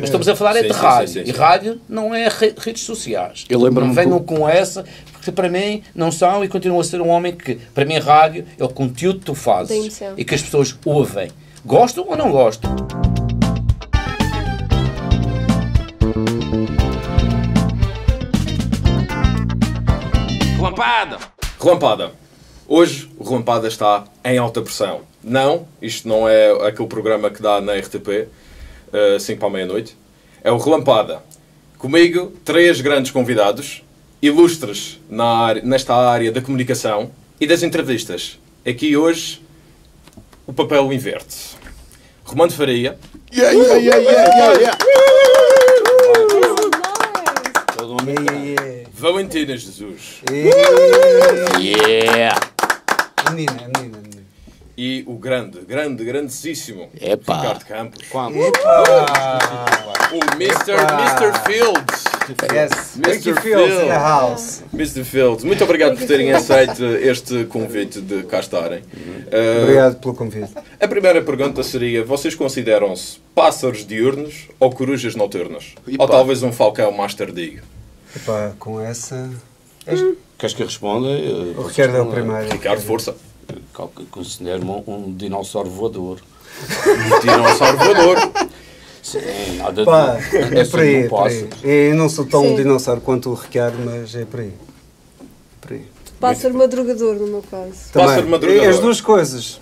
Mas estamos a falar é Sim, de sim, rádio. sim, sim, E rádio não é re- redes sociais. Eu lembro-me Não venham que- com essa, porque para mim não são e continuam a ser um homem que, para mim, rádio é o conteúdo que tu fazes e que as pessoas ouvem. Gostam ou não gostam? Relampada! Relampada. Hoje o Relampada está em alta pressão. Não, isto não é aquele programa que dá na RTP, 5 para a meia-noite. É o Relampada. Comigo, três grandes convidados, ilustres na área- nesta área da comunicação e das entrevistas. Aqui hoje, o papel inverte. Romano Faria, Yeah, yeah, yeah, yeah, yeah, yeah. Todo mundo Valentina Jesus Yeah! Menina, menina, menina. E o grande, grande, grandíssimo. Ricardo Campos. Quando? O Mr. Mr. Fields. Yes. Mr. Fields in the house. Mr. Fields, muito obrigado por terem aceito este convite de cá estarem. Uh, Obrigado pelo convite. a primeira pergunta seria: vocês consideram-se pássaros diurnos ou corujas noturnas? Ou talvez um falcão mais tardio? Epá, com essa. Queres que responda? Eu O Ricardo é o primeiro. Ricardo, força. Considero-me um, um dinossauro voador. Dinossauro voador. Sim, nada Pá, de. é por aí, é não por aí. posso. Eu não sou tão Sim. dinossauro quanto o Ricardo, mas é por aí. Por aí. Pássaro madrugador, no meu caso. Pássaro Também. madrugador. As duas coisas.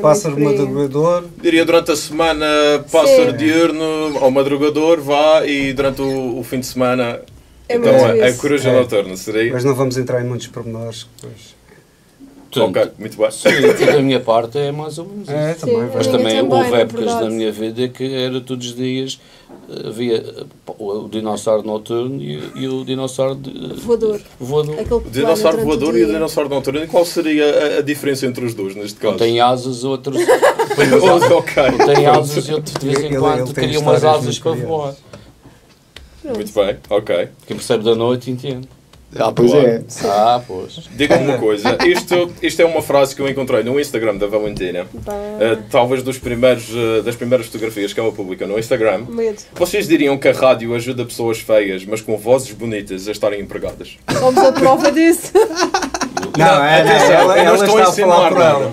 Pássaro por aí. madrugador. Diria durante a semana pássaro Sim. diurno ou madrugador, vá, e durante o, o fim de semana. É então é, é coruja É. noturna, seria? Mas não vamos entrar em muitos pormenores. Pois. Portanto, Ok, muito bem. Sim, da minha parte é mais ou menos isso. É, Sim, também. a Mas também também, houve épocas da minha vida que era todos os dias eh, havia eh, o dinossauro noturno e, e o dinossauro de, Voador. voador. Aquele que O dinossauro voador o e o dinossauro noturno, e qual seria a, a diferença entre os dois neste caso? Um tem asas, outro Oh, ok. um tem asas e outro de vez em quando ele cria umas asas para voar. Muito bem, ok. Quem percebe da noite entende. Ah, pois é. Ah, pois. Diga-me uma coisa, isto, isto é uma frase que eu encontrei no Instagram da Valentina, eh, talvez dos primeiros, eh, das primeiras fotografias que ela publica no Instagram. Medo. Vocês diriam que a rádio ajuda pessoas feias, mas com vozes bonitas, a estarem empregadas? Somos a prova disso. Não, é, Atenção, ela, eu não ela estou a está a falar insinuar nada. ela.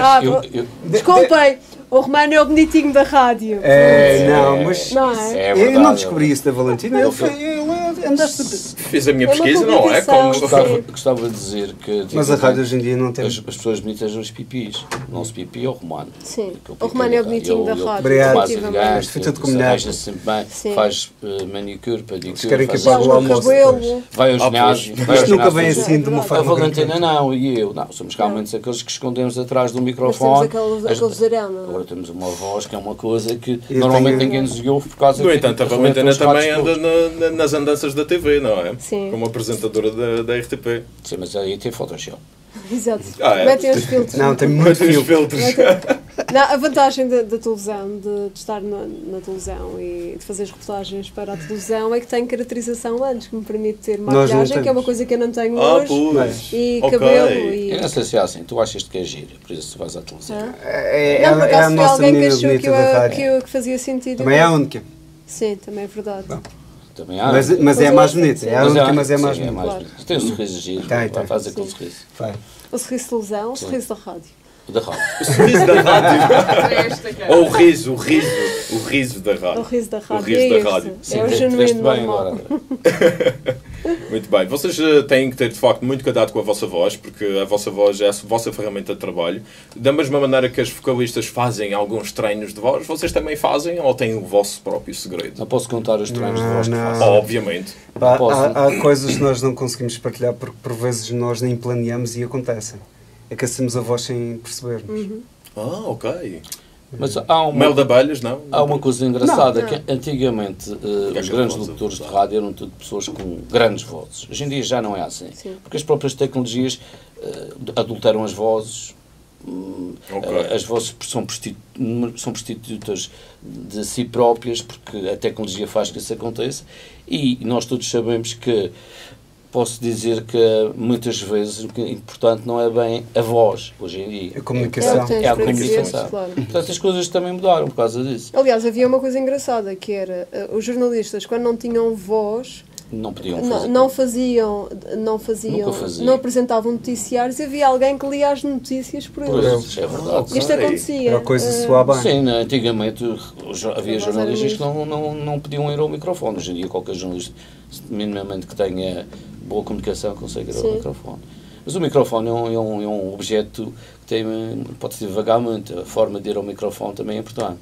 Ah, Eu, eu, desculpem. O Romano é o bonitinho da rádio. É, não, mas Não é? é eu não descobri isso da Valentina. Ele foi, ele andaste. Fiz a minha É pesquisa, não é? Como... Gostava, gostava de dizer que Mas a rádio hoje em dia não tem. as, as pessoas bonitas não se pipis. Não se pipi é o romano. Sim. O Romano é o bonitinho da ele rádio. Obrigado. sempre bem, Sim. faz uh, manicure, pedicure, Se querem que pague o no almoço cabelo. vai ao Ah, ginásio. Isto nunca vem assim de uma A A forma. Valentina não, e eu não, somos realmente aqueles que escondemos atrás do microfone. é? Agora temos uma voz que é uma coisa que normalmente ninguém nos ouve por causa No que- entanto, a Valentina os também anda nas andanças da TV, não é? Sim. Como apresentadora da, da RTP. Sim, mas aí tem Photoshop. Exato. Ah, é? Metem os filtros. Não, tem muito Mete os filtro. filtros. Não, a vantagem da, da televisão, de, de estar na, na televisão e de fazer as reportagens para a televisão é que tem caracterização antes, que me permite ter não maquilhagem, que é uma coisa que eu não tenho Ah, hoje, pois. e Ok. cabelo e... Eu não sei se é assim, tu achas que é giro, por isso vais à televisão. Hã? É, não, por é, é a acaso foi nossa alguém que achou que, eu, que, eu- que fazia sentido. Também é a única. Sim, também é verdade. Também há. Mas, mas é a mais bonita. É a Mas única, mas é a mais é bonita. Claro. bonita. Tem um sorriso giro, Tem, vai tem. fazer aquele Sim. sorriso. Vai. O sorriso de televisão, o sorriso da rádio. Da rádio. O sorriso da rádio. Ou o riso, o riso, o riso da É o rádio. riso da rádio. riso é da rádio. É o genuíno bem normal. Muito bem. Vocês eh, têm que ter, de facto, muito cuidado com a vossa voz, porque a vossa voz é a vossa ferramenta de trabalho. Da mesma maneira que as vocalistas fazem alguns treinos de voz, vocês também fazem ou têm o vosso próprio segredo? Não posso contar os treinos de Não, voz que não. faço. Obviamente. Posso. há, há coisas que nós não conseguimos partilhar porque por vezes nós nem planeamos e acontecem. É que hacemos a voz sem percebermos. Ah, ok. Mas há uma, Mel de abelhas, não? há uma coisa engraçada, Não, que antigamente eh, Que é os que grandes voz? locutores de rádio eram tudo pessoas com grandes vozes. Hoje em dia já não é assim. Sim. Porque as próprias tecnologias eh, adulteram as vozes, hum, Ok. eh, as vozes são, prostitu são prostitutas de si próprias, porque a tecnologia faz que isso aconteça, e nós todos sabemos que posso dizer que muitas vezes o que é importante não é bem a voz, hoje em dia. A comunicação. É É a comunicação. claro. Portanto, as coisas também mudaram por causa disso. Aliás, havia uma coisa engraçada que era eh, os jornalistas, quando não tinham voz, Não podiam não, fazer. não faziam, não faziam, fazia. não apresentavam noticiários e havia alguém que lia as notícias por Por eles. é verdade. Isto acontecia. Era a coisa soar bem. Sim, né, antigamente havia jornalistas que não, não, não podiam ir ao microfone. Hoje em dia, qualquer jornalista, minimamente que tenha boa comunicação, consegue ir ao Sim. microfone. Mas o microfone é um, é um, é um objeto que tem, pode ser devagar muito. A forma de ir ao microfone também é importante.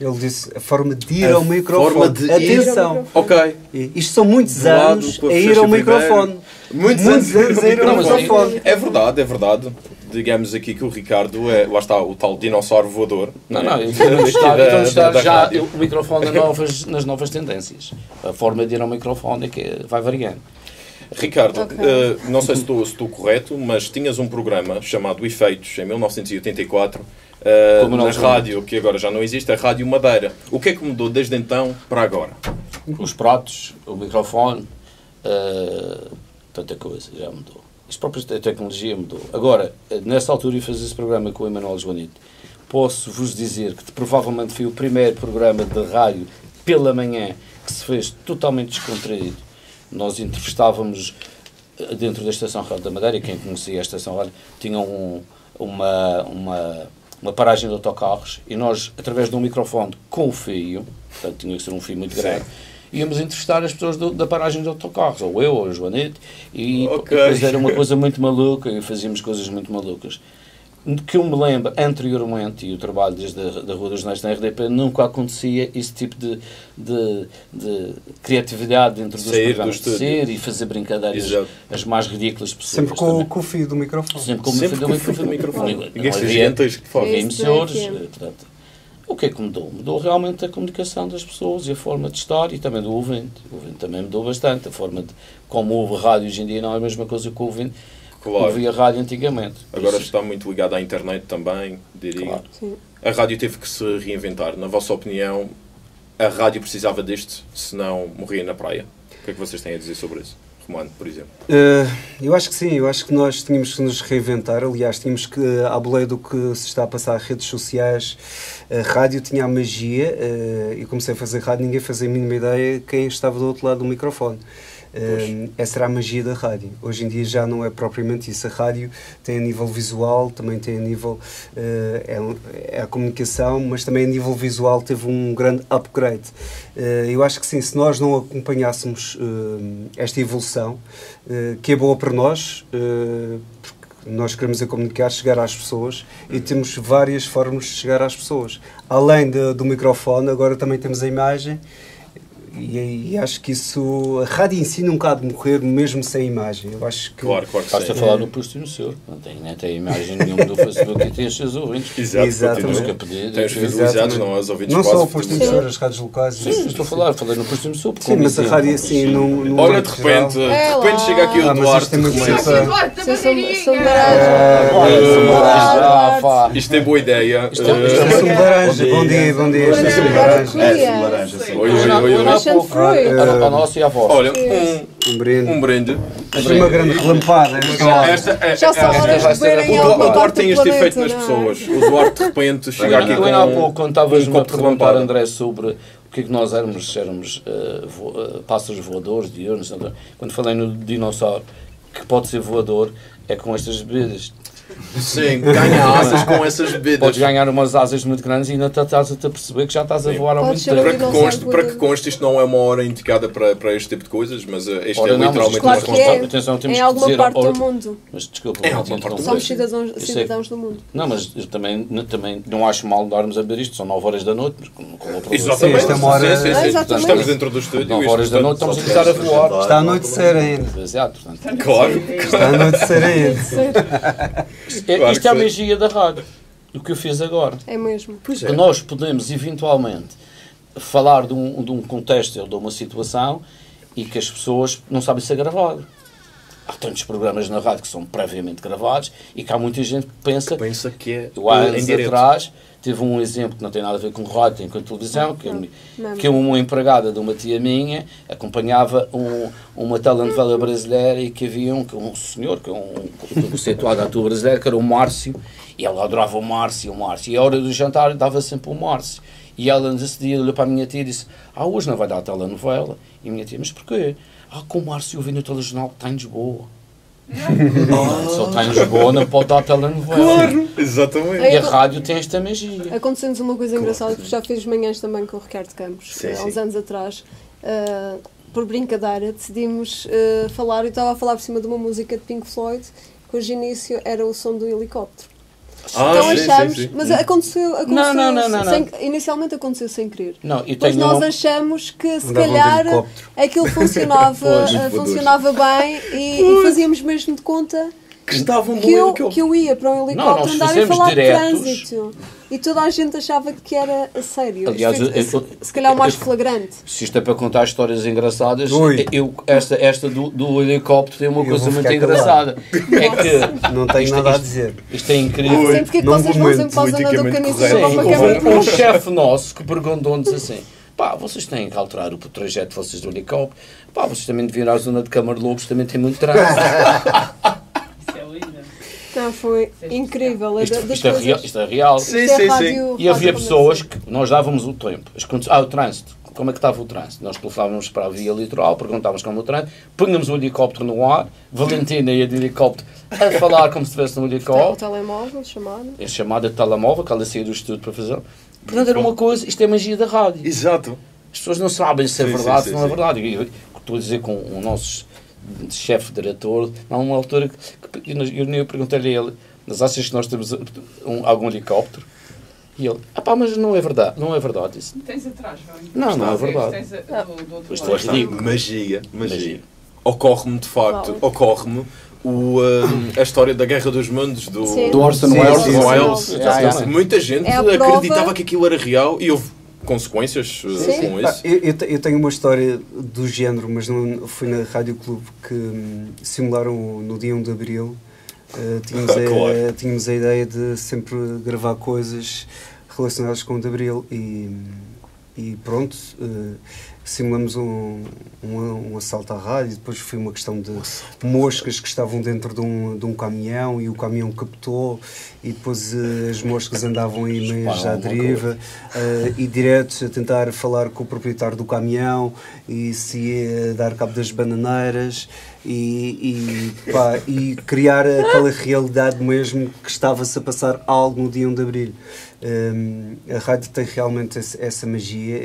Ele disse a forma de ir A ao microfone. forma de ir- Atenção. Ok. Isto são muitos anos a ir ao microfone. Muitos, Muitos anos a ir ao microfone. É verdade, é verdade. Digamos aqui que o Ricardo é, lá está, o tal dinossauro voador. Não, né? não, estar, da- então estar da já rádio. o microfone nas novas, nas novas tendências. A forma de ir ao microfone é que vai variando. Ricardo, Ok. eh, não sei se estou, se estou correto, mas tinhas um programa chamado Efeitos, em 1984, eh, Como não na rádio, que agora já não existe, a Rádio Madeira. O que é que mudou desde então para agora? Os pratos, o microfone, eh, tanta coisa já mudou. As próprias a tecnologia mudou. Agora, eh, nessa altura eu fazia esse programa com o Emanuel Joanito. Posso vos dizer que provavelmente foi o primeiro programa de rádio pela manhã que se fez totalmente descontraído. Nós entrevistávamos eh, dentro da Estação Rádio da Madeira, quem conhecia a Estação Rádio, tinha um- uma, uma, uma paragem de autocarros e nós, através de um microfone com o fio, portanto tinha que ser um fio muito grande, íamos entrevistar as pessoas do- da paragem de autocarros, ou eu, ou o Joanete, e Ok. depois era uma coisa muito maluca e fazíamos coisas muito malucas. Que eu me lembro anteriormente, e o trabalho desde a da Rua dos Jornais na RDP, nunca acontecia esse tipo de, de, de criatividade dentro dos Sair do programas. de estúdio. ser e fazer brincadeiras Exato. as mais ridículas possíveis. Sempre com, com o fio do microfone. Sempre com o fio do microfone. Não Ninguém se havia- havia Isso emissores. é que é. portanto, o que é que mudou? Mudou realmente a comunicação das pessoas e a forma de estar e também do ouvinte. O ouvinte também mudou bastante. A forma de como houve rádio hoje em dia não é a mesma coisa que o ouvinte Claro. ouvia rádio antigamente. Agora Isso- está muito ligado à internet também, diria. Claro. Sim. A rádio teve que se reinventar. Na vossa opinião, a rádio precisava disto, senão morria na praia? O que é que vocês têm a dizer sobre isso? Romano, por exemplo. Eh, eu acho que sim, eu acho que nós tínhamos que nos reinventar. Aliás, tínhamos que, à boleia do que se está a passar redes sociais, a rádio tinha a magia. eh, eu comecei a fazer rádio, ninguém fazia a mínima ideia quem estava do outro lado do microfone. Essa era a magia da rádio. Hoje em dia já não é propriamente isso. A rádio tem a nível visual, também tem a nível. eh, é, é a comunicação, mas também a nível visual teve um grande upgrade. Eh, eu acho que sim, se nós não acompanhássemos eh, esta evolução, que é boa para nós, porque nós queremos é comunicar, chegar às pessoas e temos várias formas de chegar às pessoas. Além de- do microfone, agora também temos a imagem. E, e acho que isso. A rádio em si nunca há de morrer, mesmo sem imagem. Eu acho que. Claro, claro que Basta sim. falar no posto e no seu. Não tem, nem tem imagem nenhuma do Facebook e tem os seus ouvintes. Exato, Exatamente. temos Nunca que- pedi. Tem os Sim, visualizados, não os ouvintes Não quase. só o posto futebol. emissor, as rádios locais. Sim, estou a falar, falei no posto e no seu. porque Sim, como mas a rádio assim, num, num Olha, de âmbito geral- repente, de É repente chega aqui o Ah, Duarte. isto de Ah, de. Isto é boa ideia. Isto é- Eh, isto é Sumo de laranja, bom dia, bom dia. Este é sumo de laranja. Laranja. É, laranja, sim. Oi, oi, Hoje oi, não- fruit. Era a nossa e a vossa. Olha, um, Um brinde. um brinde. Aqui uma grande relampada. esta hora. Esta, é- Já são esta- horas de beberem a- O, Duarte tem este efeito nas não é? pessoas. O Duarte de repente chega aqui Eu com há pouco, quando estavas-me um a perguntar. André, sobre o que é que nós éramos, éramos eh, vo- eh, pássaros voadores, diurnos, quando falei no dinossauro, que pode ser voador, é com estas bebidas. Sim, ganha asas com essas bebidas. Podes ganhar umas asas muito grandes e ainda tá- estás a te perceber que já estás a voar há muito tempo. Para que, conste, para que conste, isto não é uma hora indicada para, para este tipo de coisas, mas eh, este Ora, é não, literalmente Claro uma é. atenção, temos Em que alguma dizer, parte ora- do mundo. Mas desculpa, Em não, alguma parte do não, Somos Sim. cidadãos, cidadãos do mundo. Não, mas eu também, não- também não acho mal darmos a beber isto, são 9 horas da noite, mas com, com o problema. Exatamente. Esta é uma hora- Sim, sim, sim. Ah. Estamos dentro do estúdio. 9 isto, horas da noite estamos a começar a voar. Está a anoitecer ainda. Exato, portanto. Claro. Está a anoitecer ainda. É- Claro isto que é a magia da rádio, do que eu fiz agora. É mesmo. Que nós podemos, eventualmente, falar de um, de um contexto ou de uma situação e que as pessoas não sabem se é gravado. há tantos programas na rádio que são previamente gravados e que há muita gente que pensa, Pensa que é eu, há em anos direto. atrás tive um exemplo que não tem nada a ver com rádio, com televisão, que, eu- não. que uma empregada de uma tia minha acompanhava um, uma telenovela brasileira e que havia um, um senhor, que é um conceituado ator brasileiro, que era o Márcio, e ela adorava o Márcio, o Márcio, e a hora do jantar dava sempre o Márcio. E ela nesse dia olhou para a minha tia e disse, ah, hoje não vai dar a telenovela. E a minha tia, mas porquê? Ah, com o Márcio eu vi no telejornal que está em Lisboa. Só está em Lisboa, não pode dar telenovela. Exatamente. E a rádio tem esta magia. Aconteceu-nos uma coisa engraçada, porque já fiz manhãs também com o Ricardo Campos, Sim, há sim. uns anos atrás. eh, por brincadeira, decidimos eh, falar, eu estava a falar por cima de uma música de Pink Floyd, cujo início era o som do helicóptero. Ah, então sim, achamos, sim, sim. mas aconteceu, aconteceu Não, não, não, não, sem- inicialmente aconteceu sem querer. Não, e Depois nós uma- achamos que se Andava calhar aquilo funcionava, Pois, funcionava bem e, e fazíamos mesmo de conta Que estavam que eu, muito que eu ia para um helicóptero nós andar e falar diretos. de trânsito. E toda a gente achava que era a sério. Aliás, Isto foi, eu- se, se calhar o mais flagrante. Se isto é para contar histórias engraçadas, Ui. eu, esta, esta do, do helicóptero tem uma Eu coisa muito engraçada. É que Não tenho Isto- nada a dizer. isto é incrível. Ui. Sempre que não vocês vão momento sempre para a zona do um, um chefe nosso que perguntou-nos assim: pá, vocês têm que alterar o trajeto de vocês do helicóptero, pá, vocês também deviam ir à zona de Câmara de Lobos, também tem muito trânsito. É foi incrível. É Isto, da- das isto é real, isto é real. isto é rádio- E havia pessoas que nós dávamos o tempo. Ah, o trânsito. Como é que estava o trânsito? Nós telefonávamos para a via litoral, perguntávamos como o trânsito, punhamos o helicóptero no ar, Valentina ia de helicóptero a falar como se estivesse no O helicóptero, telemóvel, chamada. é chamada de telemóvel, que ela saía do estúdio para fazer. Portanto, era uma coisa, isto é magia da rádio. Exato. As pessoas não sabem se é Sim, verdade, sim, se não sim, é sim. verdade. E eu estou a dizer com o nosso chefe diretor, há uma altura que, que eu, eu, perguntei-lhe a ele, mas achas que nós temos um, algum helicóptero? E ele, ah pá, mas não é verdade, não é verdade isso. Tens atrás, Não, não é verdade. Tens a- do, do outro Isto lado. é ridículo. Magia, magia. Magia. Ocorre-me, de facto, ocorre-me o, hum, a história da Guerra dos Mundos do, Sim. Do Orson Welles. Muita gente É acreditava que aquilo era real e houve consequências Sim. com Ah, isso. eu, eu eu tenho uma história do género, mas não foi na Rádio Clube que hum, simularam no dia 1 de Abril. Uh, tínhamos, a, Claro. tínhamos a ideia de sempre gravar coisas relacionadas com o de Abril e, e pronto, uh, simulamos um, um, um assalto à rádio. Depois foi uma questão de moscas que estavam dentro de um, de um caminhão e o caminhão captou e depois uh, as moscas andavam aí meio à deriva uh, e direto a tentar falar com o proprietário do caminhão e se ia dar cabo das bananeiras e, e, pá, e criar aquela realidade mesmo que estava-se a passar algo no dia 1 de Abril. Um, a rádio tem realmente essa magia.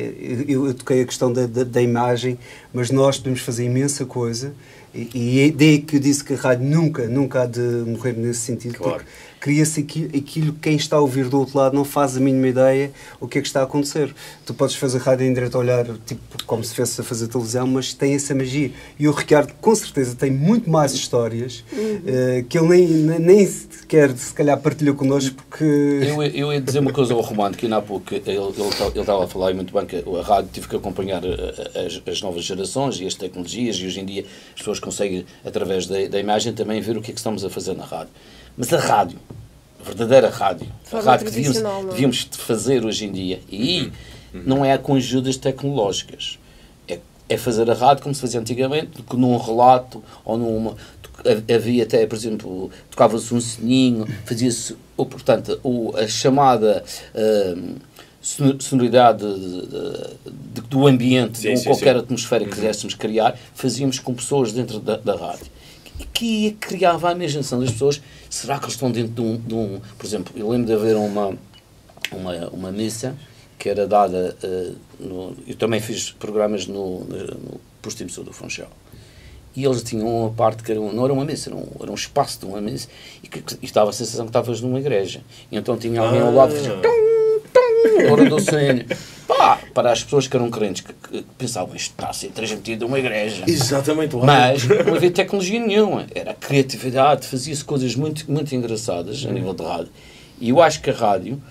Eu, eu toquei a questão da, da, da imagem, mas nós podemos fazer imensa coisa e, e é daí que eu disse que a rádio nunca, nunca há de morrer nesse sentido, Claro. porque cria-se aquilo, aquilo que quem está a ouvir do outro lado não faz a mínima ideia o que é que está a acontecer. Tu podes fazer rádio em direto a olhar, tipo, como se estivesse a fazer televisão, mas tem essa magia. E o Ricardo, com certeza, tem muito mais histórias eh, que ele nem, nem, nem sequer, se calhar, partilhou connosco, porque... Eu, eu ia dizer uma coisa ao Romano, que ainda há pouco ele, ele, ele estava a falar e muito bem que a rádio tive que acompanhar eh, as, as novas gerações e as tecnologias e hoje em dia as pessoas conseguem, através da, da imagem, também ver o que é que estamos a fazer na rádio. Mas a rádio, a verdadeira rádio, a rádio que devíamos, é? devíamos fazer hoje em dia, e não é com ajudas tecnológicas, é, é fazer a rádio como se fazia antigamente, que num relato ou numa. Havia até, por exemplo, tocava-se um sininho, fazia-se, portanto, o, a chamada sonor- sonoridade de- de- de- do ambiente, Sim, ou sim, qualquer sim. atmosfera que quiséssemos criar, fazíamos com pessoas dentro da, da rádio. E que criava a imaginação das pessoas. Será que eles estão dentro de um, de um- Por exemplo, eu lembro de haver uma, uma, uma missa que era dada. eh, no- eu também fiz programas no, no, no posto do Funchal. E eles tinham uma parte que era, não era uma missa, era um, era um espaço de uma missa e que, que estava a sensação que estavas numa igreja. E então tinha alguém ao lado que fazia tum, hora do sonho. Pá, para as pessoas que eram crentes que, que pensavam isto está a ser transmitido de uma igreja. Exatamente. lá. Mas não havia tecnologia nenhuma. Era a criatividade, fazia-se coisas muito, muito engraçadas a nível de rádio. E eu acho que a rádio,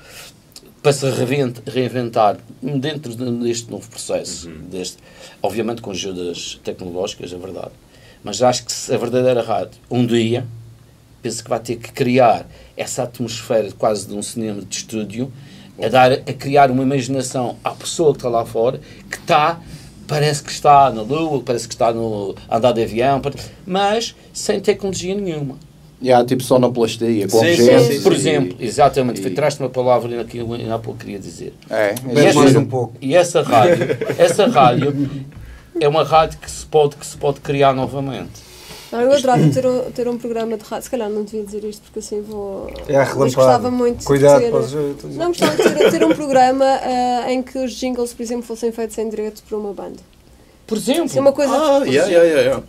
para se reinvent- reinventar dentro de- deste novo processo, deste, obviamente com ajudas tecnológicas, é verdade, Mas acho que se a verdadeira rádio, um dia, penso que vai ter que criar essa atmosfera quase de um cinema de estúdio, a, dar, a criar uma imaginação à pessoa que está lá fora, que está, parece que está na lua, parece que está no a andar de avião, mas sem tecnologia nenhuma. E há tipo sonoplastia, com Sim, objetos. sim, sim, Por e- exemplo, exatamente, e- traz-te uma palavra que eu ainda há pouco queria dizer. É, Bebe essa- mais um pouco. E essa rádio, essa rádio é uma rádio que se pode, que se pode criar novamente. Não, eu adorava ter um, ter um programa de rádio. Se calhar não devia dizer isto porque assim vou. É a Mas gostava muito Cuidado, de ter. Não, gostava de ter, ter um programa ah, em que os jingles, por exemplo, fossem feitos em direto por uma banda. Por exemplo, Isso é uma coisa. Ah, yeah, yeah, yeah, yeah.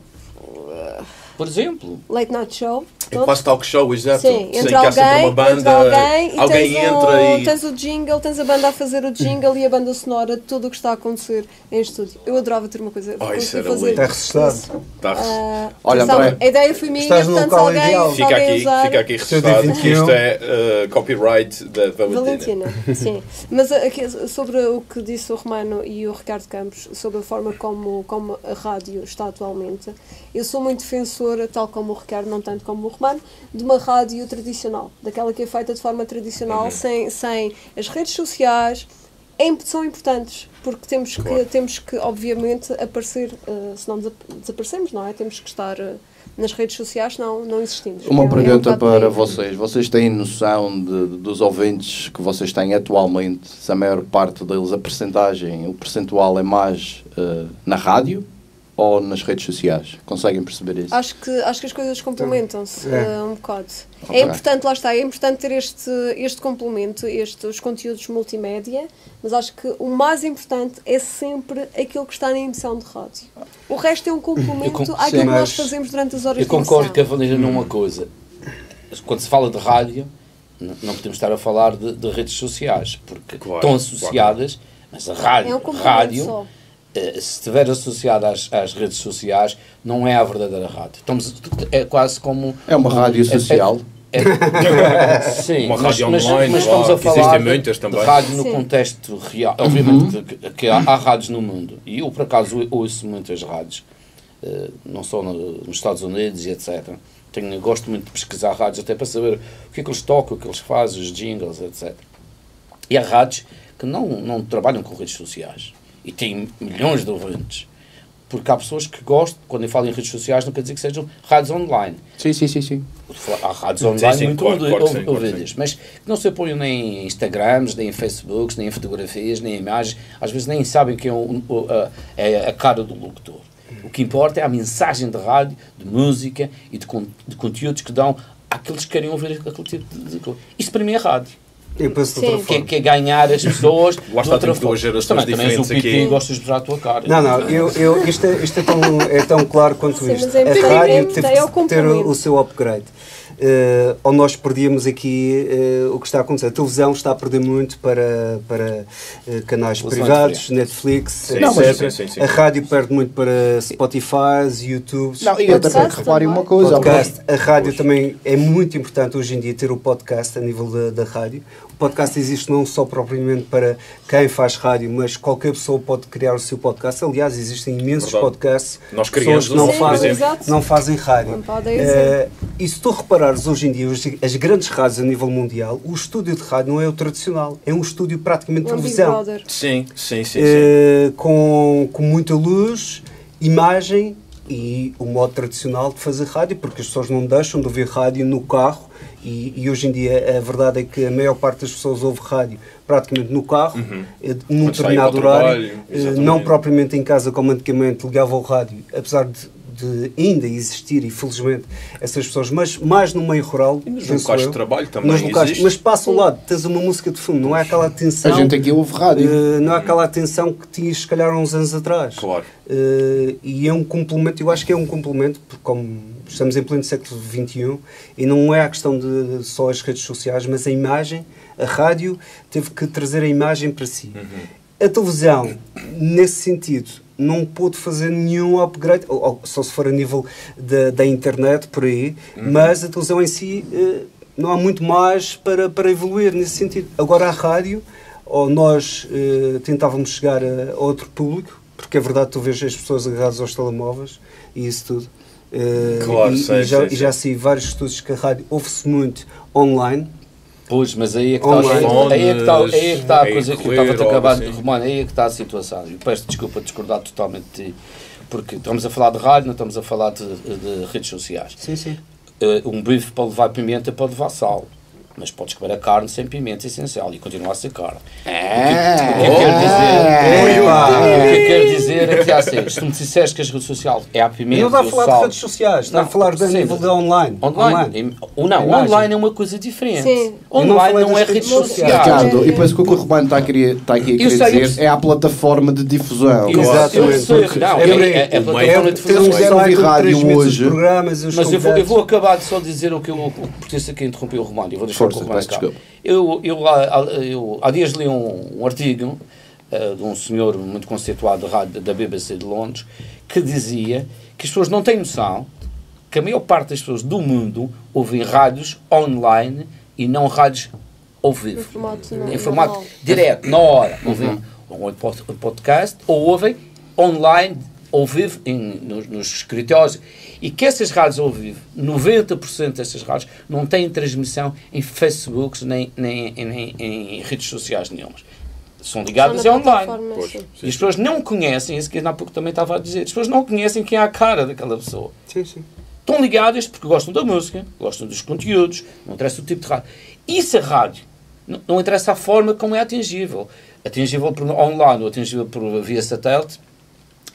Por exemplo, Late Night Show. É quase talk show, exato. Sim, entra que há sempre alguém, uma banda, entra alguém e alguém tens, entra o, e. tens o jingle, tens a banda a fazer o jingle e a banda sonora de tudo o que está a acontecer em estúdio. Eu adorava ter uma coisa Oh, isso era fazer. Está registado. isso. Tá. Ah, Olha, André, a ideia foi minha, estás no portanto, local alguém, ideal. Fica alguém aqui, usar, fica aqui Seu registado que 21. isto é uh, copyright da Valentina. Valentina, sim. Mas aqui, sobre o que disse o Romano e o Ricardo Campos, sobre a forma como, como a rádio está atualmente, eu sou muito tal como o Ricardo, não tanto como o Romano, de uma rádio tradicional, daquela que é feita de forma tradicional, Uhum. sem, sem as redes sociais. É são importantes, porque temos que, Claro. temos que obviamente, aparecer, eh, se não desa- desaparecemos, não é? Temos que estar eh, nas redes sociais, senão não existimos. Uma É- é um pergunta bocado por para vocês. Vocês têm noção de- de- dos ouvintes que vocês têm atualmente? Se a maior parte deles, a percentagem, o percentual é mais eh, na rádio ou nas redes sociais? Conseguem perceber isso? Acho que, acho que as coisas complementam-se É. eh, um bocado. Ok. É importante, lá está, é importante ter este, este complemento, estes conteúdos multimédia, mas acho que o mais importante é sempre aquilo que está na emissão de rádio. O resto é um complemento com- àquilo sim, que nós fazemos durante as horas eu concordo com de a. Valéria numa coisa. Quando se fala de rádio, não podemos estar a falar de, de redes sociais, porque Claro, estão associadas, mas a rádio, É um complemento rádio só. Eh, se estiver associada às, às redes sociais, não é a verdadeira rádio. Estamos, é quase como. É uma rádio social. É, é- sim, Uma mas, rádio mas- online, mas estamos a que falar de- muitas de também. rádio no Sim. contexto real. Obviamente que, que- que há, há rádios no mundo. E eu, por acaso, ouço muitas rádios, eh, não só no- nos Estados Unidos e etc. Tenho, gosto muito de pesquisar rádios, até para saber o que é que eles tocam, o que eles fazem, os jingles, etc. E há rádios que não, não trabalham com redes sociais e têm milhões de ouvintes. Porque há pessoas que gostam, quando eu falo em redes sociais, não quer dizer que sejam rádios online. Sim, sim, sim, sim. Há rádios online sim, muito claro, claro sim, ouvi- claro ouvidas, mas que não se apoiam nem em Instagrams, nem em Facebooks, nem em fotografias, nem em imagens. Às vezes nem sabem quem é, o- o- a, é a cara do locutor. O que importa é a mensagem de rádio, de música e de, de conteúdos que dão àqueles que querem ouvir aquele tipo de coisa. Isso para mim é rádio. Eu penso de outra Sim. Que é, que é ganhar as pessoas de Lá está, outra temos duas gerações também, também és o diferentes pipi aqui. e gostas de mostrar a tua cara. Não, não, eu, eu, isto, é, isto é, tão, é tão claro quanto Sim, isto. é a rádio é- teve o que ter o, o seu upgrade. Eh, ou nós perdíamos aqui eh, o que está a acontecer. A televisão está a perder muito para, para eh, canais privados, Netflix, Sim, Não, etc. sim, sim, sim. A rádio perde muito para Spotify, YouTube. Não, e até que reparem também. uma coisa. podcast. A rádio também é muito importante hoje em dia ter o podcast a nível da, da rádio. O podcast existe não só propriamente para quem faz rádio, mas qualquer pessoa pode criar o seu podcast. Aliás, existem imensos Verdade. podcasts Nós pessoas que não fazem, não fazem rádio. Não podem Eh, e se tu reparares hoje em dia, as grandes rádios a nível mundial, o estúdio de rádio não é o tradicional, é um estúdio praticamente de É um televisão. Sim, sim, sim. sim. Eh, com, com muita luz, imagem e o modo tradicional de fazer rádio, porque as pessoas não deixam de ouvir rádio no carro. E, e hoje em dia a verdade é que a maior parte das pessoas ouve rádio praticamente no carro, eh, num Quando determinado horário, trabalho, eh, não propriamente em casa como antigamente ligava o rádio, apesar de, de ainda existir, infelizmente, essas pessoas, mas mais no meio rural. E nos locais de eu, trabalho também nos locais, existe. Mas passa ao lado, tens uma música de fundo, não é aquela atenção. A gente aqui ouve rádio. Eh, não é aquela atenção que tinhas, se calhar, há uns anos atrás. Claro. Eh, e é um complemento, eu acho que é um complemento, porque como estamos em pleno século XXI, e não é a questão de só as redes sociais, mas a imagem, a rádio teve que trazer a imagem para si. A televisão, nesse sentido, não pôde fazer nenhum upgrade, ou, ou só se for a nível da, da internet, por aí, mas a televisão em si eh, não há muito mais para, para evoluir nesse sentido. Agora a rádio, ou nós eh, tentávamos chegar a, a outro público, porque é verdade, tu vês as pessoas agarradas aos telemóveis e isso tudo. Eh, Claro, e, sei, e já, sei. já sei vários estudos que a rádio ouve-se muito online. Pois, mas aí é que está, aí é que está, aí é que está a coisa que eu estava a acabar de Romano, aí é que está a situação. Eu peço desculpa de discordar totalmente de ti, porque estamos a falar de rádio, não estamos a falar de, de redes sociais. Sim, sim. Eh, um bife pode levar pimenta, pode levar sal. Mas podes comer a carne sem pimenta, essencial, e continua a ser carne. Ah, O que é que quer dizer? O que é que quer dizer é que há assim, se tu me disseste que as redes sociais é a pimenta, não está a o falar sal, de redes sociais, está a Não, falar de nível de online. Online. Ou não, online é uma coisa diferente. Sim. Não Online não, das é redes sociais. Ricardo, e depois o que o Romano está, a querer, está aqui a querer sei, dizer é a plataforma de difusão. Exatamente, porque não, é é- é- é É plataforma de um difusão. Quiser ouvir rádio hoje. Mas eu vou, acabar de só dizer o que eu. Porque isso aqui interrompeu o Romano. Eu vou deixar Força, peço cá. desculpa. Eu, eu, eu, há dias li um, um artigo eh, de um senhor muito conceituado da rádio- da BBC de Londres que dizia que as pessoas não têm noção que a maior parte das pessoas do mundo ouvem rádios online e não rádios ao Em vivo. formato, não, em formato normal. direto, na hora. Ouvem um pod- um podcast ou ouvem online, ao vivo, em, nos, nos escritórios. E que essas rádios ao vivo, 90% dessas rádios, não têm transmissão em Facebook nem, nem, nem em redes sociais nenhumas. São ligadas é online. Pois. sim. E as pessoas não conhecem, isso que há pouco também estava a dizer, as pessoas não conhecem quem é a cara daquela pessoa. Sim, sim. Estão ligadas porque gostam da música, gostam dos conteúdos, não interessa o tipo de rádio. Isso a rádio. Não, não interessa a forma como é atingível. Atingível por online ou atingível por via satélite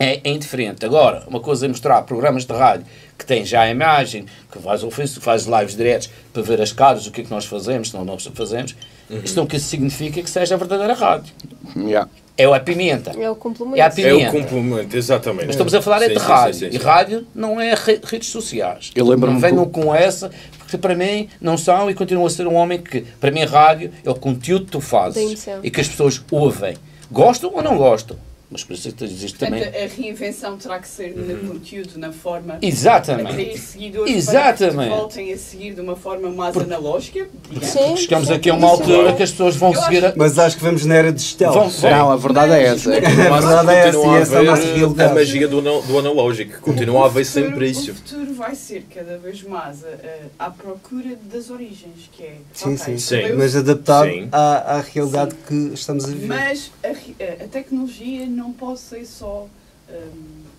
é, é indiferente. Agora, uma coisa é mostrar programas de rádio que têm já a imagem, que faz, Facebook, faz lives diretos para ver as caras, o que é que nós fazemos, se não nós fazemos. Isto não que significa que seja a verdadeira rádio. Yeah. É a pimenta. É o complemento. É a É pimenta. o complemento, exatamente. Mas estamos a falar é Sim, de sim, rádio. sim, sim, E sim. rádio não é re- redes sociais. Eu lembro-me não venham que- com essa, porque para mim não são e continuam a ser um homem que, para mim, rádio é o conteúdo que tu fazes e que as pessoas ouvem. Gostam ou não gostam? Mas por isso é existe também. Portanto, a reinvenção terá que ser no conteúdo, na forma para Exatamente. atrair seguidores Exatamente. para que voltem a seguir de uma forma mais analógica. digamos. Sim. Chegamos sim, aqui a uma sim. altura que as pessoas vão Eu seguir a. Mas acho que vamos na era digital. Vão- vão- Não, a verdade é essa. A verdade é essa e a essa é a nossa realidade. a magia do, do analógico. Continua a haver sempre O isso. futuro vai ser cada vez mais eh, à procura das origens, que é. Sim, sim. Sim. Mas adaptado Sim. à, à realidade que estamos a viver. Mas a- a tecnologia não pode ser só hum,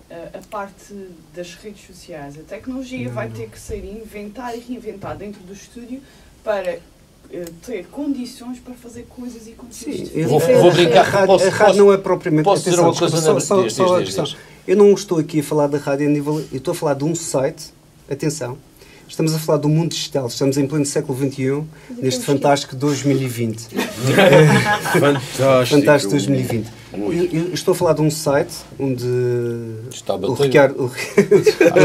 a, a parte das redes sociais. A tecnologia vai ter que ser inventada e reinventada dentro do estúdio para eh, ter condições para fazer coisas e conteúdos Sim, Vou- vou brincar. A rádio, Posso- a rádio posso- não é propriamente. posso dizer atenção, uma coisa só, só, diz, só diz, a diz, questão. diz. Eu não estou aqui a falar da rádio a nível. Eu estou a falar de um site. Atenção. Estamos a falar do mundo digital. Estamos em pleno século XXI, neste fantástico 2020. Fantástico. Fantástico 2020. Eu, eu estou a falar de um site onde o. Ricardo, o,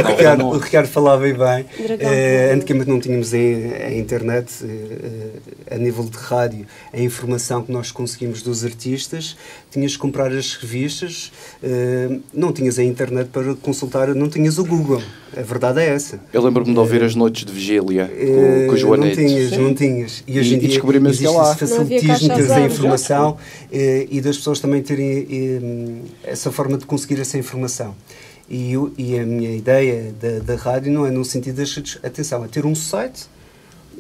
não, Ricardo, o Ricardo falava bem. Eh, antigamente não tínhamos em- a internet, eh, a nível de rádio, a informação que nós conseguimos dos artistas. Tinhas que comprar as revistas, eh, não tinhas a internet para consultar, não tinhas o Google. A verdade é essa. Eu lembro-me de ouvir as noites de vigília Eh, com, com o não Joanete. tinhas, não tinhas. E hoje em e dia existe é lá. esse Não facilitismo, teres a informação eh, e das pessoas também terem eh, essa forma de conseguir essa informação. E, eu- e a minha ideia da, da rádio não é no sentido das redes, atenção, é ter um site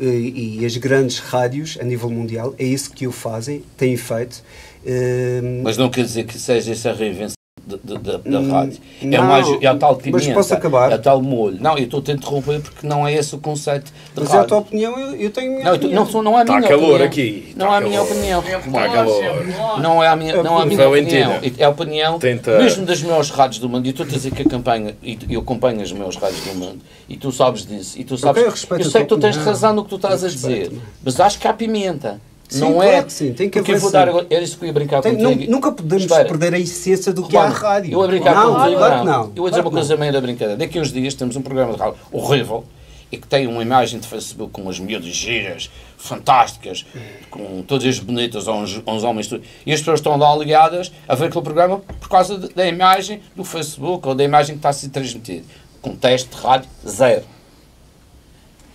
eh, e as grandes rádios a nível mundial, é isso que o fazem, têm feito. eh, Mas não quer dizer que seja essa a reinvenção da, da, da Hum, rádio. É, não, mais, é a tal mas pimenta, posso acabar? é a tal molho. Não, eu estou a te interromper porque não é esse o conceito de mas é a rádio. tua opinião, eu, eu tenho a minha Não, eu opinião. não, sou- não é a Está minha calor opinião. aqui. Não Está é a minha opinião. É Está calor. Não é a minha, não é a minha opinião. É a opinião Tenta- mesmo das melhores rádios do mundo. E tu a dizer que acompanha, e eu acompanho as melhores rádios do mundo. E tu sabes disso. E tu sabes, eu respeito a sei que tu tens opinião. razão no que tu estás a Eu dizer. Mas acho que há pimenta. Sim, não claro é. que sim, tem que porque haver eu vou dar. Era isso que eu ia brincar Tem- contigo. nunca podemos Espera. perder a essência do que é a rádio. Eu a brincar não, contigo, claro que não. não. Eu vou dizer Claro uma coisa meio da brincadeira. Daqui a uns dias temos um programa de rádio horrível e que tem uma imagem de Facebook com umas miúdas giras, fantásticas, com todas bonitas, uns, uns homens. tudo. E as pessoas estão lá ligadas a ver aquele programa por causa de- da imagem do Facebook ou da imagem que está a ser transmitida. Com teste de rádio, zero.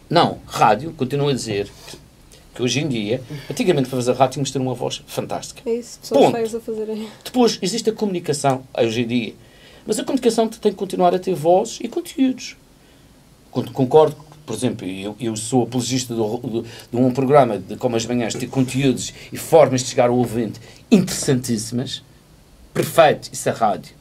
Não, rádio, continuo a dizer que, hoje em dia, antigamente para fazer rádio tínhamos de ter uma voz fantástica. É isso, pessoas feias a fazerem. Depois, existe a comunicação hoje em dia. Mas a comunicação tem que continuar a ter voz e conteúdos. concordo por exemplo, eu, eu sou apologista do, do, de um programa de como as manhãs ter conteúdos e formas de chegar ao ouvinte interessantíssimas, perfeito, isso é rádio.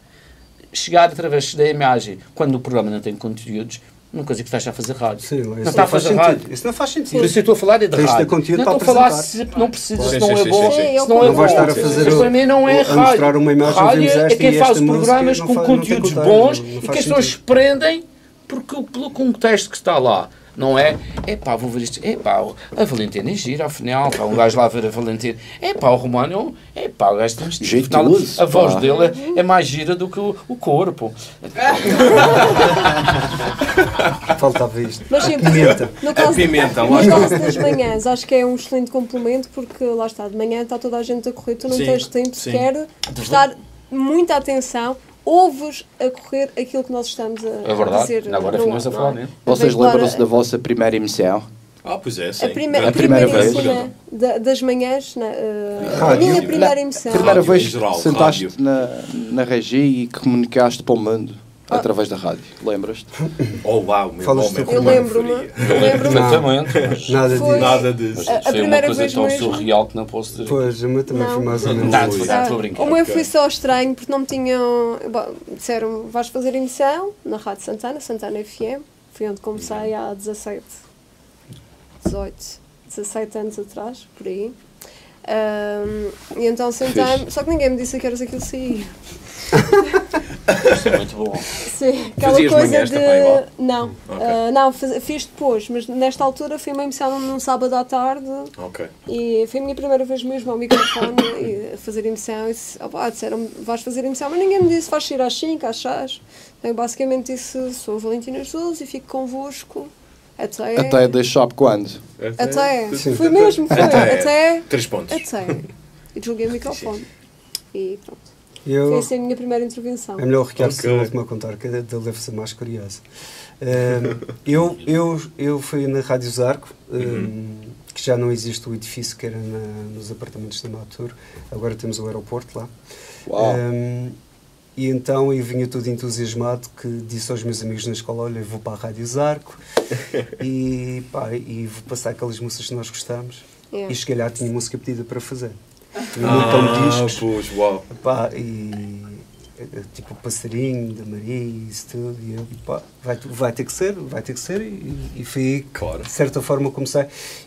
Chegar através da imagem, quando o programa não tem conteúdos, não coisa que estás a fazer rádio. Sim, não isso está a fazer sentido. rádio. Isso não faz sentido. Por isso eu estou a falar é de Tens rádio. não estou a falar apresentar. se não precisa, se não é bom, sim, sim. se não é Não bom. vais estar a fazer Mas para mim não é rádio. mostrar uma imagem, rádio é quem faz programas com conteúdos bons não- não e que as pessoas se prendem porque, pelo contexto que está lá. Não é? É pá, vou ver isto. É pá, a Valentina é gira, afinal. Pá, um gajo lá ver a Valentina. É pá, o Romano. É pá, o gajo tem um Jeitoso, A voz pá. dele é, é mais gira do que o, o corpo. Faltava isto. Mas sim, Pimenta. no caso, pimenta, lá no caso das manhãs, acho que é um excelente complemento porque lá está, de manhã está toda a gente a correr, tu não Sim, tens tempo sim. sequer de prestar muita atenção, ouves a correr aquilo que nós estamos a, É verdade. dizer. Ainda agora ficamos a ar, falar não é? nisso. Vocês lembram-se a- da vossa primeira emissão? Ah, pois é, sim. A, prime a A primeira primeira vez. emissão da- das manhãs, na, uh, a Rádio. minha primeira emissão. primeira Rádio, vez em geral, que sentaste na, na regi e comunicaste para o mundo Ah. através da rádio. Lembras-te? Oh, uau, meu Falas tu. meu Eu lembro-me. Eu lembro-me. Perfeitamente. mas- Nada Foi- disso. Nada disso. A- a Foi uma primeira coisa vez tão mesmo. surreal que não posso dizer. Pois, o meu também Não. foi mais ou menos. Isso. estou a brincar. O meu foi só estranho porque não me tinham. Bom, disseram, vais fazer emissão na Rádio Santana, Santana FM. Foi onde comecei há 17, 18, 17 anos atrás, por aí. Ahm, e então sentei-me, só que ninguém me disse a que horas aquilo saía. Isto é muito bom. Sim, aquela Fazias coisa de. também? Não, Ok. ah, não, faz- fiz depois, mas nesta altura foi uma emissão num sábado à tarde. Ok. E foi a minha primeira vez mesmo ao microfone e a fazer emissão. E disse, "Opá, disseram vais fazer emissão, mas ninguém me disse, vais sair às 5, às 6. Eu basicamente disse, sou a Valentina Jesus e fico convosco até. Até deixar quando? Até. Sim. Foi mesmo, foi. Até. Até. Três pontos. Até. E desliguei o microfone. E pronto. Foi Eu, assim a minha primeira intervenção. é melhor o Ricardo Ok. okay. me a contar, que ele deve ser mais curioso. Ehm, eu, eu, eu fui na Rádio Zarco, ehm, que já não existe o edifício que era na- nos apartamentos da Matur, agora temos o aeroporto lá. Uau. Ehm, e então eu vinha todo entusiasmado que disse aos meus amigos na escola, olha, vou para a Rádio Zarco e, pá, e vou passar aquelas músicas que nós gostamos. Yeah. E cheguei lá, tinha música pedida para fazer. Tinha um montão de Ah, discos. pois, uau. Pá, e eh, tipo o passarinho da Maria e isso tudo. E eu, pá, vai, vai ter que ser, vai ter que ser. E, e foi aí que, Claro. de certa forma, comecei.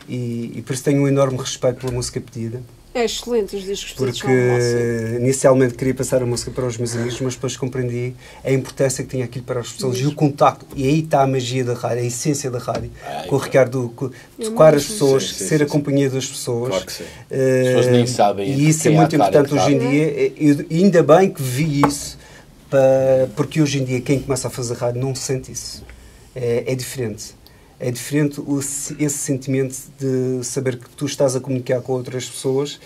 E, e por isso tenho um enorme respeito pela música pedida. É excelente os discos Porque assim. inicialmente queria passar a música para os meus amigos, mas depois compreendi a importância que tinha aquilo para as pessoas e o contacto. E aí está a magia da rádio, a essência da rádio. com o Ricardo, co- tocar as pessoas, Sim, sim, ser sim, a companhia das pessoas. Claro que sim. Eh, As pessoas nem sabem E isso é muito importante hoje em dia. E e ainda bem que vi isso, pa- porque hoje em dia quem começa a fazer rádio não sente isso. É, é diferente. É diferente o se- esse sentimento de saber que tu estás a comunicar com outras pessoas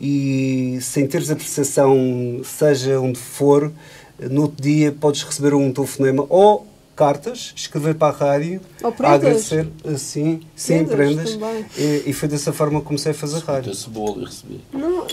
e sem teres a percepção, seja onde for, no outro dia podes receber um telefonema ou cartas, escrever para a rádio, a agradecer, sim, sim, Prendas prendas. E, e foi dessa forma que comecei a fazer rádio. Muita cebola eu recebi. Não,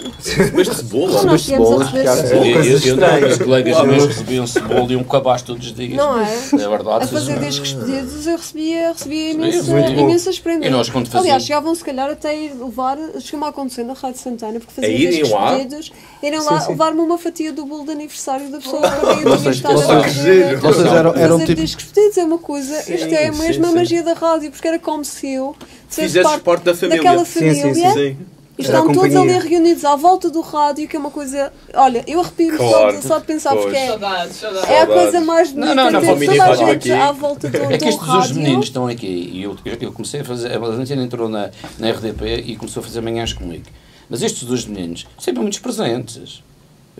Mas de cebola? a cebola. É, Eu, eu, eu, os colegas Claro. meus recebiam cebola e um cabaz todos os dias. Não é? É verdade. A fazer discos pedidos eu recebia, recebia imensa, imensas prendas. E nós, quando Aliás, fazíamos- chegavam se calhar até a ir levar, chegou a acontecer na Rádio Santana, porque faziam A irem discos pedidos, irem lá Sim, sim. levar-me uma fatia do bolo de aniversário da pessoa eu que fazer. giro. Vocês eram, eram Fazer tipo. discos pedidos é uma coisa, isto é sim, mesmo a sim. magia da rádio, porque era como se eu fizesse Fizesses parte da família. daquela Sim, família. sim, sim, Sim. E Era estão todos ali reunidos à volta do rádio, que é uma coisa. Olha, eu arrepio-me Claro. só, só de pensar, Pois. porque é, Saudades, saudades. é a coisa mais bonita não, não, ter vamos toda a gente aqui. à volta do, É que estes dois rádio. meninos estão aqui e eu, eu, eu comecei a fazer. A Valentina entrou na, na RDP e começou a fazer manhãs comigo. Mas estes dois meninos, sempre muitos presentes.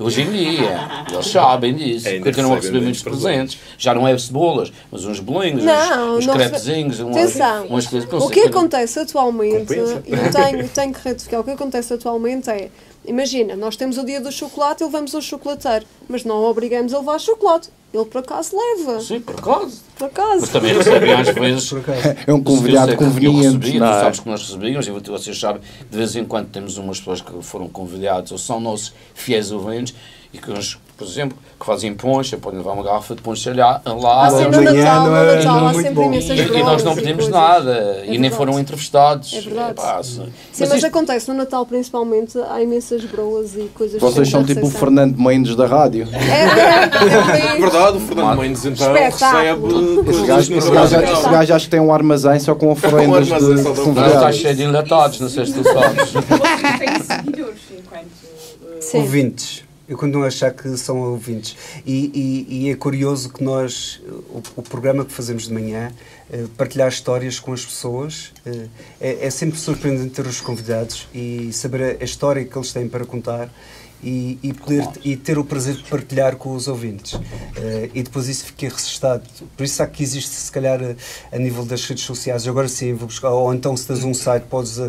Hoje em dia, eles sabem disso. Ainda Porque eu não receber muitos muitos presentes. Já não é cebolas, mas uns bolinhos, Não, uns, uns não crepezinhos, umas, Atenção, umas coisas. o que acontece atualmente, Compensa. e eu tenho, tenho que retificar, o que acontece atualmente é, imagina, nós temos o dia do chocolate e levamos ao chocolateiro, mas não o obrigamos a levar chocolate. Ele por acaso leva, Sim, por acaso. por acaso. Mas também recebem às vezes. É um convidado que conveniente, Eu recebia, não tu é? sabes que nós recebíamos, e vocês sabem, de vez em quando temos umas pessoas que foram convidados ou são nossos fiéis ouvintes e que nos por exemplo, que fazem poncha, podem levar uma garrafa de poncha lá. lá Ah, sim, no Natal, no é- Natal é há muito sempre bom. imensas e, e nós não e pedimos nada. É e nem foram entrevistados. É verdade. pá, Sim, mas mas, isto- acontece no Natal principalmente, há imensas broas e coisas Vocês são tipo o. Fernando Mendes da rádio. É, é, É verdade, o Fernando Mendes então Espetáculo. recebe Esse gajo, esse gajo- esse gajo acho que tem um armazém só com oferendas de de convidados. está cheio de enlatados, não sei se tu sabes. Vocês têm seguidores enquanto. uh. Ouvintes. Eu continuo a achar que são ouvintes. E, e- e é curioso que nós, o, o programa que fazemos de manhã, eh, partilhar histórias com as pessoas, eh, é, é sempre surpreendente ter os convidados e saber a, a história que eles têm para contar e, e poder e ter o prazer de partilhar com os ouvintes. Eh, e depois isso fica registado. Por isso há que existe, se calhar, a, a nível das redes sociais. Agora sim, vou buscar, ou então se tens um site, podes.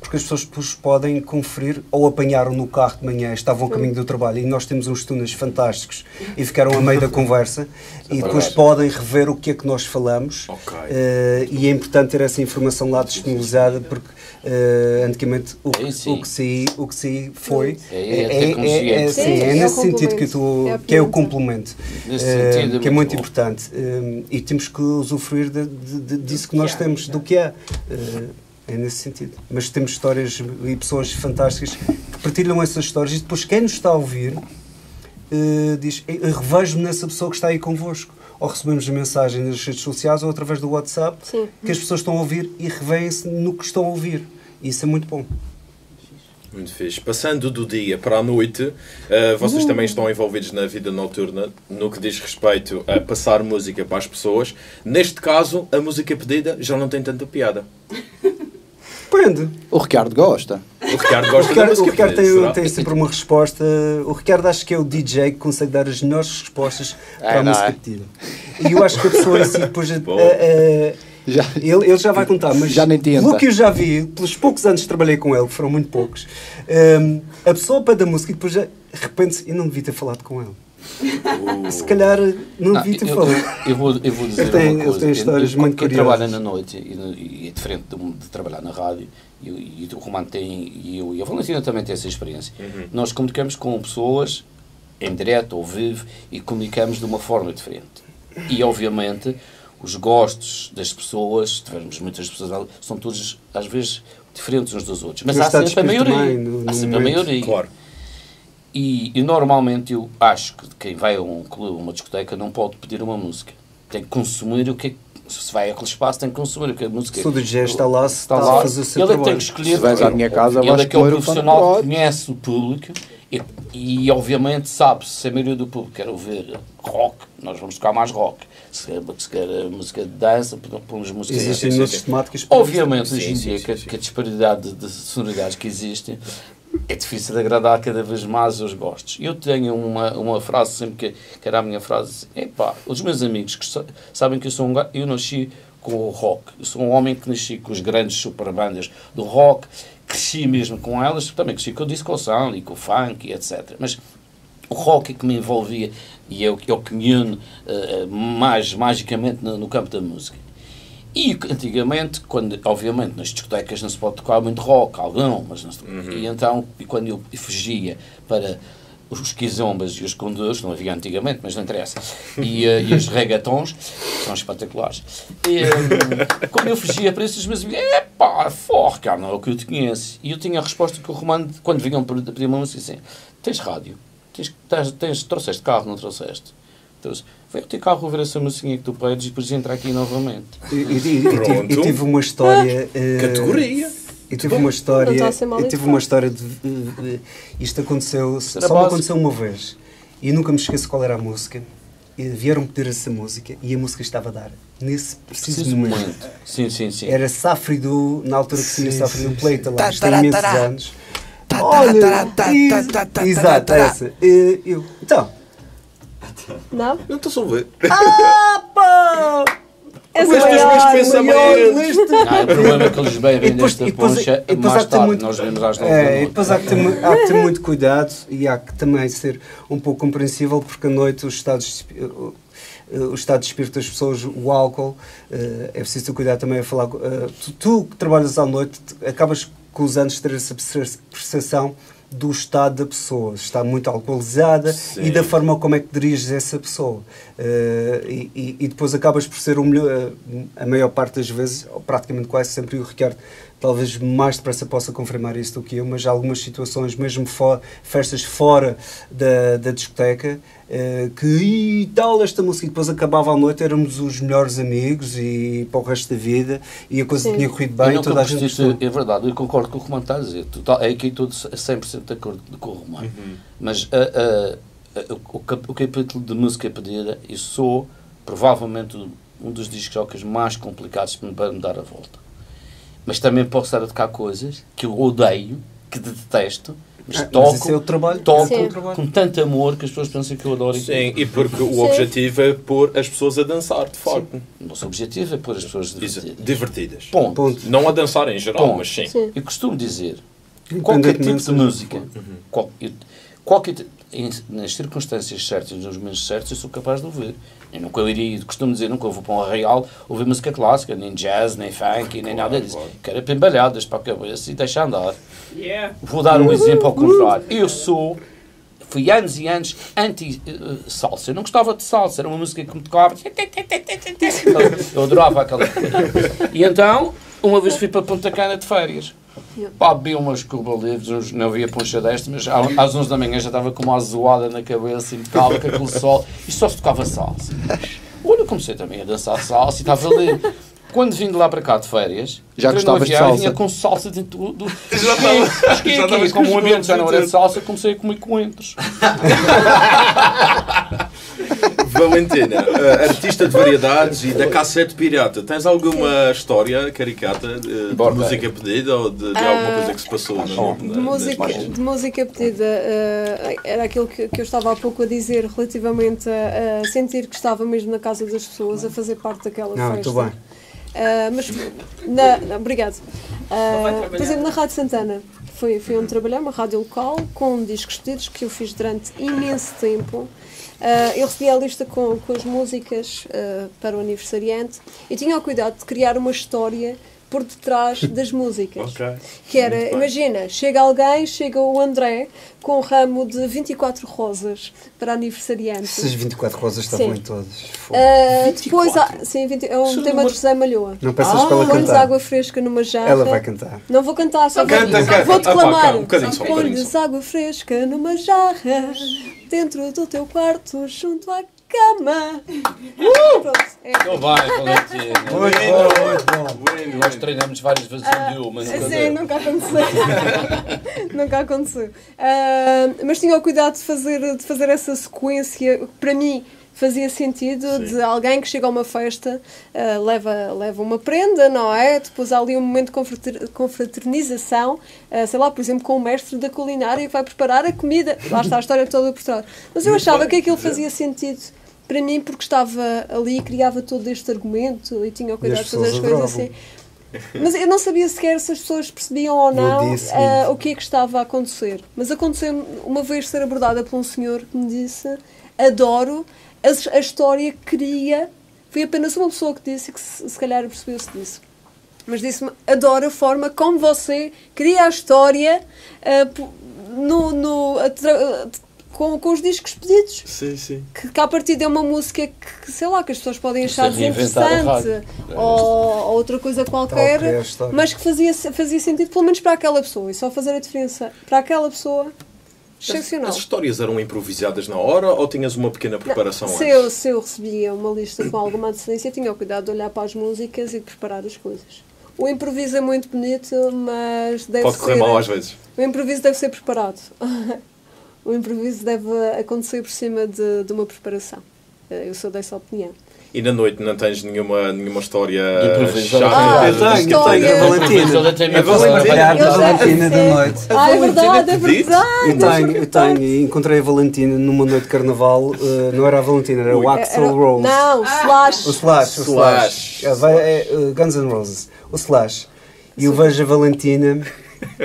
Porque as pessoas depois podem conferir ou apanharam no carro de manhã, estavam ao caminho do trabalho e nós temos uns túneis fantásticos e ficaram a meio da conversa e depois podem rever o que é que nós falamos Ok. Eh, e é importante ter essa informação lá disponibilizada porque eh, antigamente o, que- Aí sim. o que saí, o que saí foi É, é a tecnologia. é, Sim, é é nesse sentido que, eu É a que é o complemento Nesse sentido é que é muito bom. importante e temos que usufruir de, de- de- disso que nós temos, do que é. É nesse sentido. Mas temos histórias e pessoas fantásticas que partilham essas histórias e depois quem nos está a ouvir eh, diz: "Eu revejo-me nessa pessoa que está aí convosco. Ou recebemos mensagem nas redes sociais ou através do WhatsApp Sim. que as pessoas estão a ouvir e revêem-se no que estão a ouvir. Isso é muito bom. Muito fixe. Passando do dia para a noite, eh, vocês também estão envolvidos na vida noturna no que diz respeito a passar música para as pessoas. Neste caso, a música pedida já não tem tanta piada. Depende. O Ricardo gosta. O Ricardo O gosta da Ricardo, o Ricardo pedida. tem, tem sempre uma resposta. O Ricardo acho que é o DJ que consegue dar as melhores respostas para a não música é? pedida. E eu acho que a pessoa em si depois. eh, eh, Já. ele, ele já vai contar, mas Já nem tenta. pelo que eu já vi, pelos poucos anos que trabalhei com ele, que foram muito poucos, eh, a pessoa pede a música e depois de repente eu não devia ter falado com ele. Se calhar não Não, devia ter eu, falado. eu, eu vou, eu vou dizer Ele tem- uma coisa. tem histórias Eu- muito quem curiosas. trabalha na noite e, no- e é diferente de, de trabalhar na rádio, e, o- e o Romano tem, e, eu, e a Valentina também tem essa experiência. Nós comunicamos com pessoas em direto ou vivo e comunicamos de uma forma diferente. E, obviamente, os gostos das pessoas, tivermos muitas pessoas, ali, são todos, às vezes, diferentes uns dos outros. Mas No há estado de sempre a espírito maioria. também, no- há no sempre a maioria. Claro. E, e normalmente eu acho que quem vai a um clube, uma discoteca, não pode pedir uma música. Tem que consumir o que é que- se vai àquele espaço, tem que consumir o que a música. Se o DJ está lá, se está, lá, a fazer o seu ele é que tem que escolher. Se vais à minha casa, ele é que é o profissional que conhece o público e, e obviamente sabe se a maioria do público quer ouvir rock, nós vamos tocar mais rock. Se quer, se quer música de dança, pomos música Existem outras temáticas. Obviamente, hoje em dia, que a disparidade de, de sonoridades que existe é difícil agradar cada vez mais aos gostos. Eu tenho uma, uma frase sempre que, que era a minha frase: epá, os meus amigos que sa- sabem que eu sou um eu nasci com o rock. Eu sou um homem que nasci com as grandes superbandas do rock, cresci mesmo com elas, também cresci com o disco sound e com o funk etc. Mas o rock é que me envolvia e é o, é o que me une eh, mais magicamente no, no campo da música. E antigamente, quando, obviamente, nas discotecas não se pode tocar muito rock, algum, mas não se, E então, e quando eu fugia para os quizombas e os condores, não havia antigamente, mas não interessa, e, eh, e os reggaetons, que são espetaculares. E, eh, quando eu fugia para esses meus amigos, epá, forra, cara, não é o que eu te conheço. E eu tinha a resposta que o Romano, quando vinham pedir uma música, assim, tens rádio? Tens, tens, tens, trouxeste carro, não trouxeste? Trouxe. Vem o teu carro ouvir essa musiquinha que tu pedes e depois entra aqui novamente. Eu, eu- eu tive, Pronto. eu tive uma história. eh, Categoria. Eu tive uma história. A Eu tive uma história de. de- isto aconteceu. Só me aconteceu uma vez. E nunca me esqueço qual era a música. E vieram pedir essa música e a música estava a dar. Nesse preciso, Preciso momento. momento. Sim, sim, sim. Era Safri do. Na altura que tinha Sim, Safri sim, do Pleita lá. Isto tem tará, imensos anos. Olha, Exato, essa. Eu, então. Não? Não estou só a ver. Ah, pá! És Estes meus maior, pensamentos. Ah, o problema é que eles bebem depois- desta e depois- poncha e depois há mais que ter tarde. muito- Nós vemos às nove É, e depois há que, ter, há que ter muito cuidado e há que também ser um pouco compreensível porque à noite os estados o- estado de espírito das pessoas, o álcool, eh, é preciso ter cuidado também a falar. eh, tu, tu que trabalhas à noite te- acabas com os anos de ter essa perce- percepção do estado da pessoa, se está muito alcoolizada Sim. e da forma como é que diriges essa pessoa. Eh, e, e- depois acabas por ser o melhor, eh, a maior parte das vezes, ou praticamente quase sempre, o Ricardo talvez mais depressa possa confirmar isso do que eu, mas há algumas situações, mesmo fo- festas fora da, da discoteca, eh, que e tal esta música, e depois acabava a noite, éramos os melhores amigos e para o resto da vida, e a coisa Sim. tinha corrido E bem, nunca toda a gente gostou. É verdade, eu concordo com o Romano está a dizer. Total, é aqui estou 100% de acordo com o Romano. Mas ah, ah, o, cap- o capítulo de música pedida, eu sou provavelmente um dos discos mais complicados para me dar a volta. Mas também posso estar a tocar coisas que eu odeio, que detesto, mas Ah, mas toco, isso é o trabalho. toco é Sim. com tanto amor que as pessoas pensam que eu adoro e Sim, e porque o Sim. objetivo é pôr as pessoas a dançar, de facto. O nosso objetivo é pôr as pessoas divertidas. divertidas. Ponto. Ponto. Não a dançar em geral, Ponto. mas sim. Sim. Eu costumo dizer, qualquer tipo de música, qual- eu- qualquer, em- nas circunstâncias certas, nos momentos certos, eu sou capaz de ouvir. Eu nunca iria, costumo dizer, nunca vou para um arraial ouvir música clássica, nem jazz, nem funk, nem nada disso. Quero pembalhadas para a cabeça e deixar andar. Yeah. Vou dar um exemplo ao contrário. Eu sou, fui anos e anos anti-salsa. Eu não gostava de salsa, era uma música que me tocava. Eu adorava aquela coisa. E então, uma vez fui para Ponta Cana de férias. Pá, bebi umas Cuba Livres, não havia poncha desta, mas às 11 da manhã já estava com uma azoada na cabeça, impecável, com aquele sol, e só se tocava salsa. Olha, comecei também a dançar salsa e estava ali. Quando vim de lá para cá de férias, Já gostavas de salsa? vinha com salsa dentro do... do... Já estava- cheguei já aqui, estavas com como o ambiente já não era de salsa, comecei a comer coentros. Valentina, eh, artista de variedades e da cassete pirata, tens alguma história caricata eh, de, Bora. música pedida ou de, de alguma coisa que se passou na, na, De música, de música pedida, eh, era aquilo que, que eu estava há pouco a dizer relativamente a, a sentir que estava mesmo na casa das pessoas, a fazer parte daquela Não, festa. muito bem. Ah, mas, na, não, obrigado. Vai por exemplo, na Rádio Santana, fui, fui onde trabalhei, uma rádio local, com discos pedidos que eu fiz durante imenso tempo. Ah, eu recebia a lista com, com as músicas ah, para o aniversariante. E tinha o cuidado de criar uma história por detrás das músicas. Ok. Que era, imagina, chega alguém, chega o André com um ramo de 24 rosas para aniversariante. Essas 24 rosas estavam Sim. em todas. Ah, depois há, sim, 20 é um tema de José Malhoa. Não peças para ela Põe-lhes cantar. água fresca numa jarra. Ela vai cantar. Não vou cantar, só Canta, vou, canta. vou Ah, declamar. cá, um um Põe-lhes água fresca numa jarra dentro do teu quarto, junto à cama. É. Não vai, Valentina. Muito bom, muito bom. Nós treinamos várias vezes em Bill, mas nunca Sim, deu. nunca aconteceu. nunca aconteceu. Ah, mas tinha o cuidado de fazer, de fazer essa sequência, que para mim fazia sentido, de alguém que chega a uma festa, ah, leva, leva uma prenda, não é? Depois há ali um momento de confrater- confraternização, ah, sei lá, por exemplo, com o mestre da culinária que vai preparar a comida. Lá está a história toda por trás. Mas eu achava que aquilo fazia sentido. Para mim, porque estava ali e criava todo este argumento e tinha o cuidado de fazer as coisas assim. Mas eu não sabia sequer se as pessoas percebiam ou não seguinte. o que é que estava a acontecer. Mas aconteceu uma vez ser abordada por um senhor que me disse: Adoro a, a história que cria. Foi apenas uma pessoa que disse que se, se calhar percebeu-se disso. Mas disse-me: Adoro a forma como você cria a história po- no, no, atra- com, com os discos pedidos Sim, sim. que, que a partir de uma música que, sei lá, que as pessoas podem achar é a desinteressante ou, ou outra coisa qualquer, a mas que fazia, fazia sentido pelo menos para aquela pessoa e só fazer a diferença para aquela pessoa excepcional. As histórias eram improvisadas na hora ou tinhas uma pequena preparação se, antes? eu, se eu recebia uma lista com alguma antecedência, tinha o cuidado de olhar para as músicas e de preparar as coisas. O improviso é muito bonito, mas deve Pode correr ser... mal às vezes. O improviso deve ser preparado. o improviso deve acontecer por cima de, de uma preparação. Eh, Eu sou dessa opinião. E na noite não tens nenhuma, nenhuma história chata? Ah, Eu tenho, eu tenho. A Valentina. A Valentina, a Valentina da noite. Ah, é verdade, é verdade. Eu tenho, eu tenho. E Encontrei a Valentina numa noite de carnaval. eh, não era a Valentina, era o. Axel Rose. Não, Slash. O Slash, o Slash. Slash. É, é, eh, Guns N' Roses. O Slash. E eu vejo a Valentina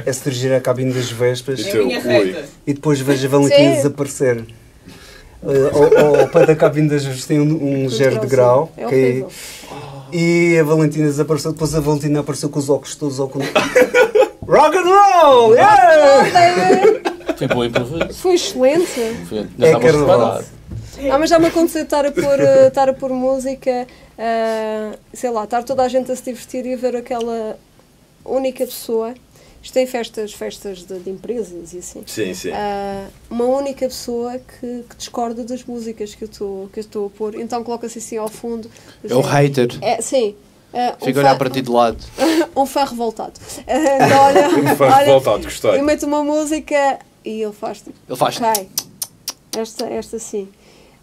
a se dirigir à cabine das Vespas E É e depois vejo a Valentina Sim. desaparecer. Eh, ao, ao pé da cabine das Vespas tem um, um gero de grau. É que- horrível. e a Valentina desapareceu. Depois a Valentina apareceu com os óculos todos ao contrário. Rock and roll! Yeah! Foi bom improviso. Foi excelente. Foi, É estava carnaval. preparado. Ah, mas já me aconteceu estar a pôr, eh, estar a pôr música, ah, sei lá, estar toda a gente a se divertir e a ver aquela única pessoa. Isto tem festas, festas de, de empresas e assim. Sim, sim. Ah, uma única pessoa que, que discorda das músicas que eu estou que eu estou a pôr, então coloca-se assim ao fundo. É o hater. É, sim. Um Fica a olhar para ti de lado. um fã revoltado. Então, olha, Um fã olha, revoltado, gostei. Eu meto uma música e ele faz tipo, Ele faz. ok, esta, esta sim.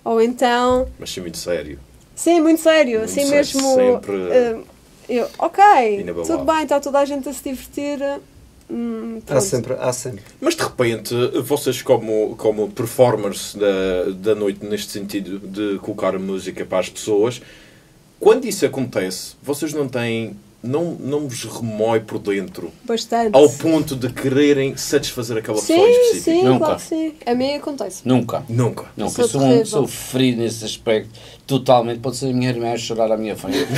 Ou então, Mas sim, muito sério. sim, muito sério, Muito assim sério, mesmo. sempre- ah, eu, ok, tudo bem, está toda a gente a se divertir. Hum, Há sempre, há sempre. Mas de repente, vocês como, como performers da, da noite, neste sentido de colocar música para as pessoas, quando isso acontece, vocês não têm. Não, não vos remói por dentro Bastante. ao ponto de quererem satisfazer aquela pessoa em sim, Nunca. claro que sim. A mim acontece. Nunca. Nunca. Não, Sou eu sou, um, sou frio nesse aspecto, totalmente. Pode ser a minha irmã a chorar à minha frente.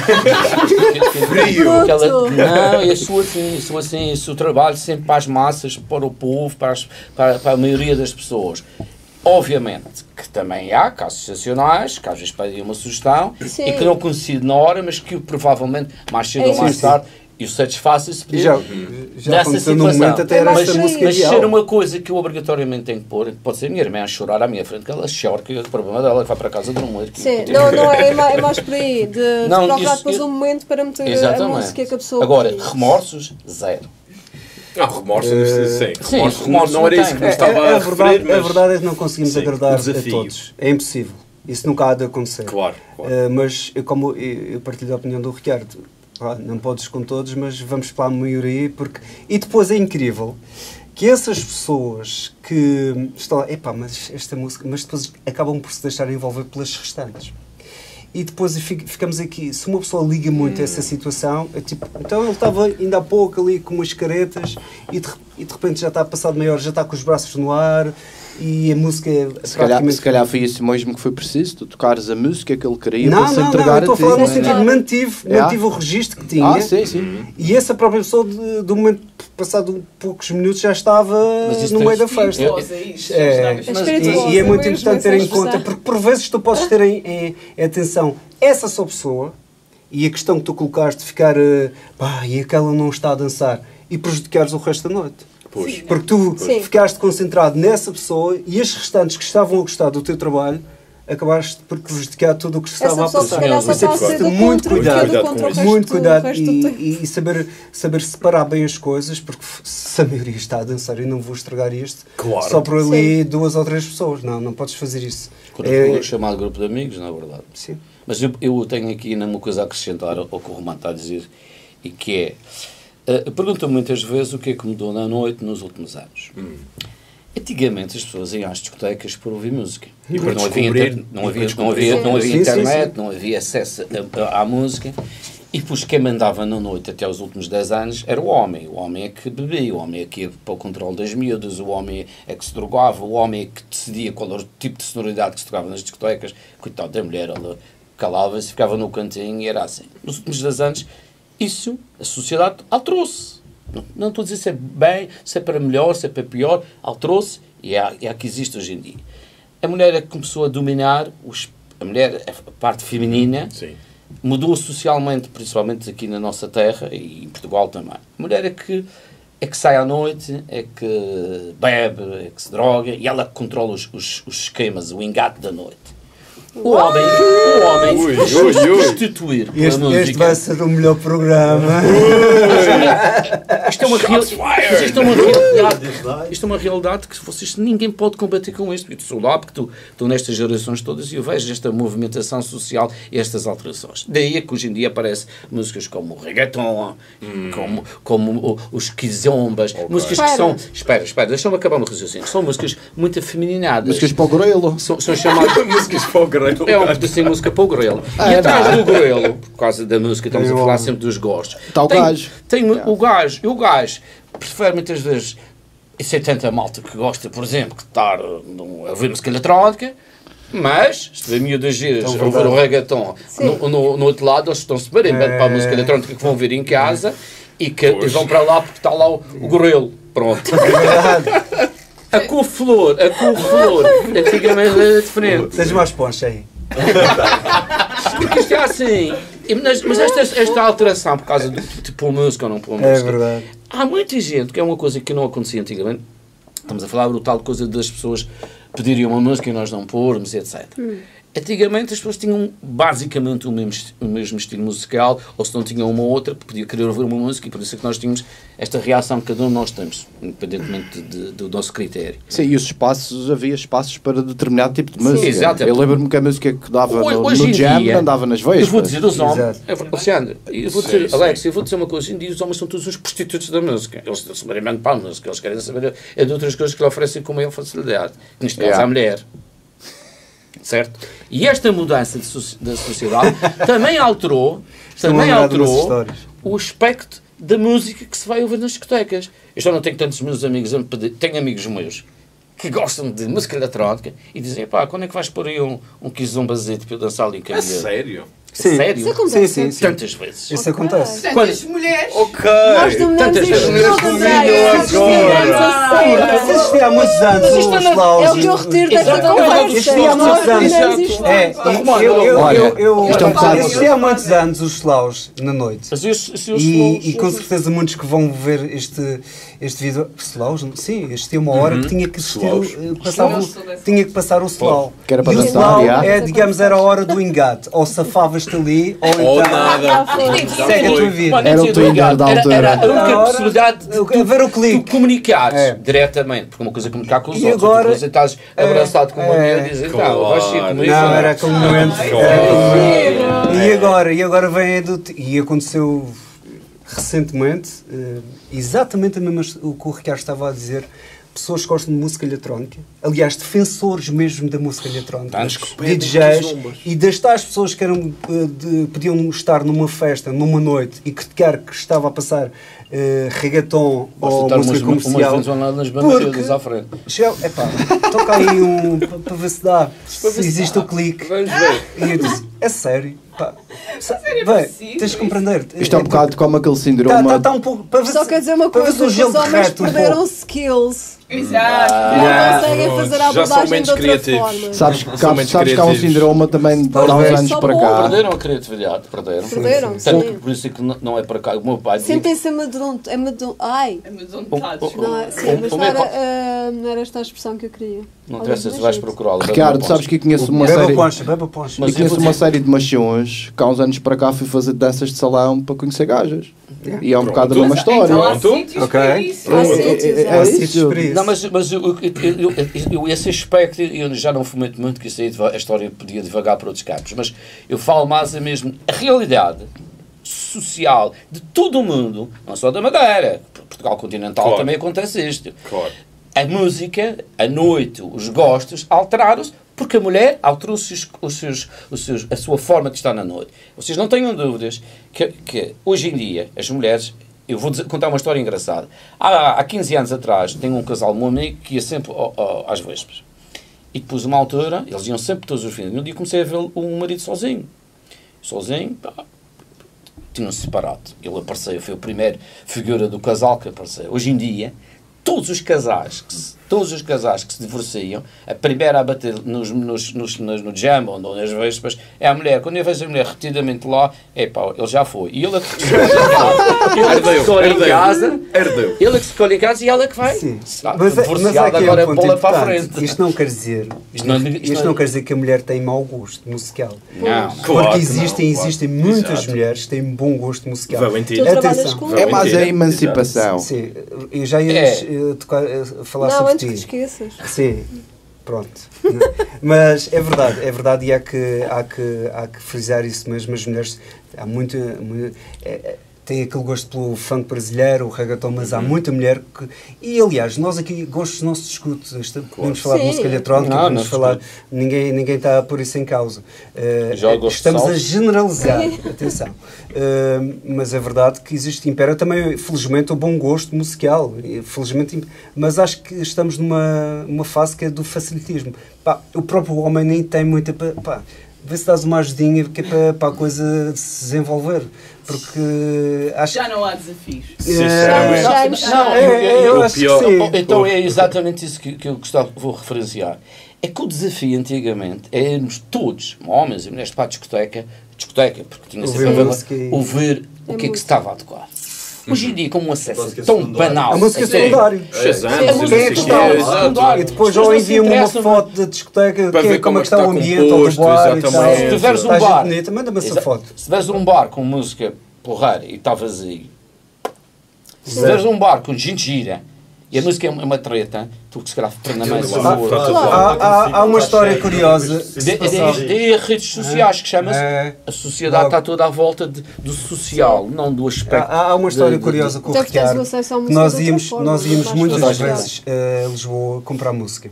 Frio. Aquela- não, eu sou assim, sou assim, eu sou trabalho sempre para as massas, para o povo, para, as- para, para a maioria das pessoas. Obviamente que também há casos excepcionais, que às vezes pedem uma sugestão Sim. e que não coincido na hora, mas que provavelmente mais cedo É ou mais tarde eu satisfaço esse E pedido. já, já Nessa situação. momento até era mais esta música Mas ser uma coisa que eu obrigatoriamente tenho que pôr, pode ser a minha irmã a chorar à minha frente, que ela chora, que é o problema dela, que vai para casa dormir. que- Sim, que- não, não é, é mais, é mais por aí, de, de Não, procurar isso- depois eu- um momento para meter a Exatamente. música que a pessoa Agora, quis. remorsos, zero. Ah, remorso, Eh, sim. sim, remorso, remorso não era isso que me É, estava é, a a, verdade, referir, a mas... verdade é que não conseguimos Sim, agradar um a todos. É impossível. Isso nunca há de acontecer. Claro, claro. Uh, mas eu, como eu, eu partilho a opinião do Ricardo, pá, não podes com todos, mas vamos para a maioria porque e depois é incrível que essas pessoas que estão lá, epá, mas esta música, mas depois acabam por se deixar envolver pelas restantes. E depois fi- ficamos aqui, se uma pessoa liga muito a essa situação, é tipo, então ele estava ainda há pouco ali com umas caretas e de, re- e de repente já está passado meia hora, já está com os braços no ar e a música é Se calhar, se calhar foi isso mesmo que foi preciso, tu tocares a música que ele queria Não, para se não, não, entregar eu estou a falar no sentido, claro. mantive, É? mantive o registro que tinha Ah, sim, sim. e essa própria pessoa, de, do momento, passado poucos minutos, já estava no meio da festa. É, Espírito e, e é muito importante ter em conta, porque por vezes tu podes ter em, em- em atenção essa só pessoa e a questão que tu colocaste de ficar, eh, pá, e aquela não está a dançar e prejudicares o resto da noite. Pois. Porque tu Sim. ficaste concentrado nessa pessoa e as restantes que estavam a gostar do teu trabalho acabaste por prejudicar tudo o que se Essa estava a pessoa se passar. calhar só Por isso é do muito cuidado, é muito cuidado e, e saber, saber separar bem as coisas, porque se a maioria está a dançar e não vou estragar isto Claro. só por ali duas ou três pessoas. Não, não podes fazer isso. É- O chamado grupo de amigos, na verdade. sim. Mas eu, eu tenho aqui ainda uma coisa a acrescentar ao que o Romano está a dizer, e que é, uh, perguntam muitas vezes o que é que mudou na noite nos últimos anos. Antigamente as pessoas iam às discotecas por ouvir música. E para não havia, inter- não e havia, para não havia, não havia Sim, sim, internet, sim. não havia acesso a- a- à música. E depois quem mandava na noite até os últimos 10 anos era o homem. O homem é que bebia, o homem é que ia para o controle das miúdas, o homem é que se drogava, o homem é que decidia qual era o tipo de sonoridade que se tocava nas discotecas. Coitado da mulher, ela calava-se, ficava no cantinho e era assim. Nos últimos 10 anos, isso, a sociedade alterou-se. Não, estou a dizer se é bem, se é para melhor, se é para pior, alterou-se e é, é a que existe hoje em dia. A mulher é que começou a dominar, os, a mulher, a parte feminina, Sim. mudou socialmente, principalmente aqui na nossa terra e em Portugal também. A mulher é que, é que sai à noite, é que bebe, é que se droga e ela controla os, os, os esquemas, o engate da noite. O homem, o homem Ui, deixa ui, ui. substituir Este, este vai ser o melhor programa. Isto é uma, real... Mas isto é uma realidade. Isto é uma realidade que vocês, ninguém pode combater com isto. Eu sou lá porque tu, estou nestas gerações todas e eu vejo esta movimentação social e estas alterações. Daí é que hoje em dia aparecem músicas como o reggaeton, como, como o- os quizombas, músicas que são. Espera, espera, deixa-me acabar o meu raciocínio. São músicas muito afeminadas. Músicas para o Gorelo. São, são chamadas. Músicas para o grelo. É um de música para o grelo. Ah, e é atrás do grelo, por causa da música, estamos a Eu falar amo. sempre dos gostos. Está o tem, gajo. Tem o gajo. Gajo prefere muitas vezes. Isso é tanta malta que gosta, por exemplo, de estar a ouvir música eletrónica. Mas, se vê miúdas giras a Então, ouvir o reggaeton no, no, no outro lado, eles estão-se bem bem para a música eletrónica que vão ouvir em casa e que e vão para lá porque está lá o, o gorelo. Pronto. É verdade. A cor-flor, a cor-flor, antigamente era diferente. Tens mais poncha aí. Porque isto é assim. Mas, mas esta, esta alteração por causa de, de pôr música ou não pôr É música. verdade. Há muita gente, que é uma coisa que não acontecia antigamente. Estamos a falar do tal coisa das pessoas pedirem uma música e nós não pormos, etc. Antigamente as pessoas tinham basicamente o mesmo, o mesmo estilo musical, ou se não tinham uma ou outra, podia querer ouvir uma música, e por isso é que nós tínhamos esta reação que cada um de nós temos, independentemente de- do nosso critério. Sim, e os espaços, havia espaços para determinado tipo de música. exatamente. Eu lembro-me que a música que dava Hoje- no, hoje no jam dia, andava nas Eu vou dizer os homens, Exato. eu vou- Alexandre, eu vou Sim, dizer, sim. Alex, eu vou dizer uma coisa, hoje em dia os homens são todos uns prostitutos da música. Eles são meramente para a música, eles querem saber é de outras coisas que lhe oferecem com maior facilidade. Neste caso, Yeah. a mulher. Certo? E esta mudança de soci- da sociedade também alterou, Estou-me também alterou o aspecto da música que se vai ouvir nas discotecas. Eu já não tenho tantos meus amigos, a me pedir- tenho amigos meus que gostam de música eletrónica e dizem, pá, quando é que vais pôr aí um, um quizombazete para eu dançar ali a É minha-" sério? Sim. Sério? Isso acontece. Sim, sim, sim. Tantas vezes. Isso acontece. Tantas mulheres. Ok. Nós dominamos Tantas mulheres agora. Mas existia há muitos anos É o que eu retiro desta conversa. Existia há muitos anos. É, e eu, é um existia há muitos anos os Slaus na noite. E, e com certeza muitos que vão ver este, este vídeo. Slaus? Sim, este tinha uma hora que tinha que assistir. eh, passava tinha que passar o Slau. Que era para e o dançar, é, digamos, era a hora do engate. Ou safavas-te ali, ou Ou então. nada. Segue a tua vida. Era o Twitter da altura. Era a única Agora, possibilidade de ver o clique. tu comunicares É. diretamente. Porque uma coisa é comunicar com os E outros, agora- outra coisa é estás é, abraçado com uma é. mulher e dizer, não, vais ser Claro. comigo. Não, era. E agora, e agora vem a do, e aconteceu recentemente eh, exatamente a mesma o que o Ricardo estava a dizer. Pessoas que gostam de música eletrónica, aliás, defensores mesmo da música eletrónica, DJs, e das tais pessoas que eram, eh, de- podiam estar numa festa, numa noite, e que quer que estava a passar eh, reggaeton ou música umas, umas comercial. venezuelanas nas Porque- bandeiras à frente. Chegava, epá, toca aí um para ver se dá, se existe o clique. Vamos ver. E eu disse, é sério? Pá, é bem, possível? tens de compreender. Isto é um bocado como aquele Tá, síndrome. tá, tá um pouco, para ver Só se- quer dizer uma coisa, os homens um perderam skills. Exato. Não conseguem pronto. fazer a Já são abordagem menos de outra criativos. forma. Sabes, sabes, sabes que há um síndrome também de há uns Talvez anos para cá. Perderam a criatividade, perderam. Perderam, Tanto sim. que por isso é que não é para cá. O meu pai Sentem-se amedronto. amedron- Ai! Amedrontados. Não, é- sim, mas não era, ah, não era esta a expressão que eu queria. Não interessa se vais procurá-lo. Ricardo, sabes que eu conheço uma Beba série. poncha, beba poncha. Mas eu conheço uma dizer- série de machões que há uns anos para cá fui fazer danças de salão para conhecer gajas. E é um bocado a mesma história. Então Ok. É- é- é isso. para isso. Não, mas, mas eu, eu, eu, eu- eu- esse aspecto eu já não fomento muito, que isso aí a história podia devagar para outros campos, mas eu falo mais a mesmo a realidade social de todo o mundo, não só da Madeira, Portugal continental Claro. também acontece isto. Claro. A música, a noite, os gostos alteraram-se porque a mulher alterou-se os, os seus, os seus, a sua forma de estar na noite. Vocês não tenham dúvidas que, que hoje em dia as mulheres. Eu vou dizer- contar uma história engraçada. Há, há 15 anos atrás, tenho um casal, meu amigo, que ia sempre ao- ao- às vésperas. E depois, uma altura, eles iam sempre todos os fins. E um dia comecei a ver o marido sozinho. Sozinho, pá, tinham-se separado. Ele apareceu, foi a primeira figura do casal que apareceu. Hoje em dia, todos os casais que se, todos os casais que se divorciam, a primeira a bater nos, nos, nos, nos- no jam ou nas vespas é a mulher. Quando eu vejo a mulher repetidamente lá, é pá, ele já foi. E ele é que se escolhe em casa. Ele é que se escolhe em Herdeu. Ele é que se escolhe em casa e ela é que vai. Sim. Está Mas, é- mas há aqui agora um ponto bola para a frente. Isto não quer dizer, Isto não- isto, isto não, não- quer dizer que a mulher tem mau gosto musical. Não. Claro Porque que existem, não, claro. existem muitas Exato. mulheres que têm bom gosto musical. Atenção. É mais a emancipação. Sim, eu já ia É. eh, tocar, eh, falar Não, sobre antes que esqueças. Sim, pronto. Mas é verdade, é verdade e há que, há que, há que frisar isso mesmo. As mulheres, há muita. muita é, é, tem aquele gosto pelo funk brasileiro, o reggaeton, mas há Uhum. muita mulher que. E aliás, nós aqui, gostos não se discute. Podemos falar de Sim. música eletrónica, Não, podemos não falar. Ninguém, ninguém está a pôr isso em causa. De estamos a generalizar, atenção. Uh, mas é verdade que existe, impera também, felizmente, o bom gosto musical. Felizmente, mas acho que estamos numa uma fase que é do facilitismo. Pá, o próprio homem nem tem muita. Pá, vê se dás uma ajudinha que é para, para a coisa se desenvolver. Porque acho Já não há desafios. Sinceramente. Já- Não, É, é, eu O acho que pior- sim. Oh, Então é exatamente isso que, que eu gostava, vou referenciar. É que o desafio antigamente é irmos todos, homens e mulheres, para a discoteca, discoteca, porque tinha Ouvir sempre e- ouvir o É que é que se estava a tocar. Hoje em dia, como um acesso música tão secundária. banal. A música é- secundária. A música sei é o total, quê. secundária. E depois ou envia-me uma foto da discoteca, Para que ver é, como é é que está que o está ambiente, ou do bar. Se tiveres um Está bar- manda-me essa foto. Se tiveres um bar com música porreira e está vazio, se tiveres um bar com gente gira e a música é uma treta, tu que se calhar prende a mãe Claro, sabor. claro. Há, há- há uma história curiosa. E as redes sociais que chama-se É. a sociedade está toda à volta de- do social, não do aspecto. Há, há uma história de- de- curiosa com o porque Ricardo. nós de íamos, nós íamos mais muitas vezes a Lisboa comprar música.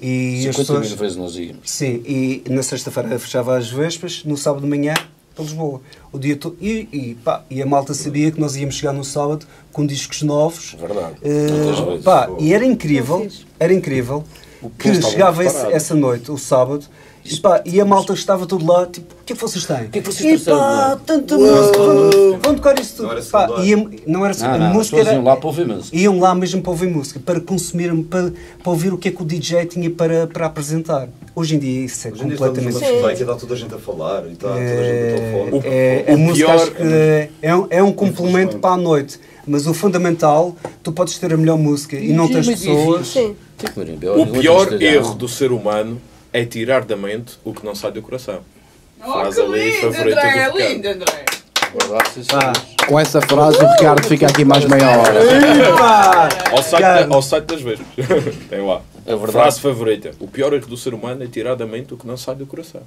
E as 50 mil pessoas. vezes nós íamos. Sim, e na sexta-feira fechava as vespas, no sábado de manhã para Lisboa. O dia todo. E, e, pá, e a malta sabia que nós íamos chegar no sábado com discos novos. Verdade. Vezes. pá, e era incrível, era incrível que chegava esse- essa noite, o sábado, e, pá, e a malta estava tudo lá, tipo, o que é que vocês têm? O que é que vocês e, pá, tanta música, vão- tocar isso tudo. Não era Pá, secundário. ia- não era Não, a não, música era, iam lá para ouvir música. iam lá mesmo para ouvir música, para consumir, para, para ouvir o que é que o DJ tinha para, para apresentar. Hoje em dia isso é Hoje em dia completamente numa Sim. discoteca e está toda a gente a falar e está toda a gente a telefone. é, O- a música acho que é, é um, é complemento para a noite, mas o fundamental, tu podes ter a melhor música e não tens pessoas. Sim. O pior erro do ser humano é tirar da mente o que não sai do coração. Oh, Frase que ali lindo, favorita do André, Ricardo. lindo, André. Pá, Com essa frase, o Ricardo fica aqui mais meia hora. Ao site, ao site das vezes. Tem lá. É verdade. Frase favorita. O pior erro do ser humano é tirar da mente o que não sai do coração.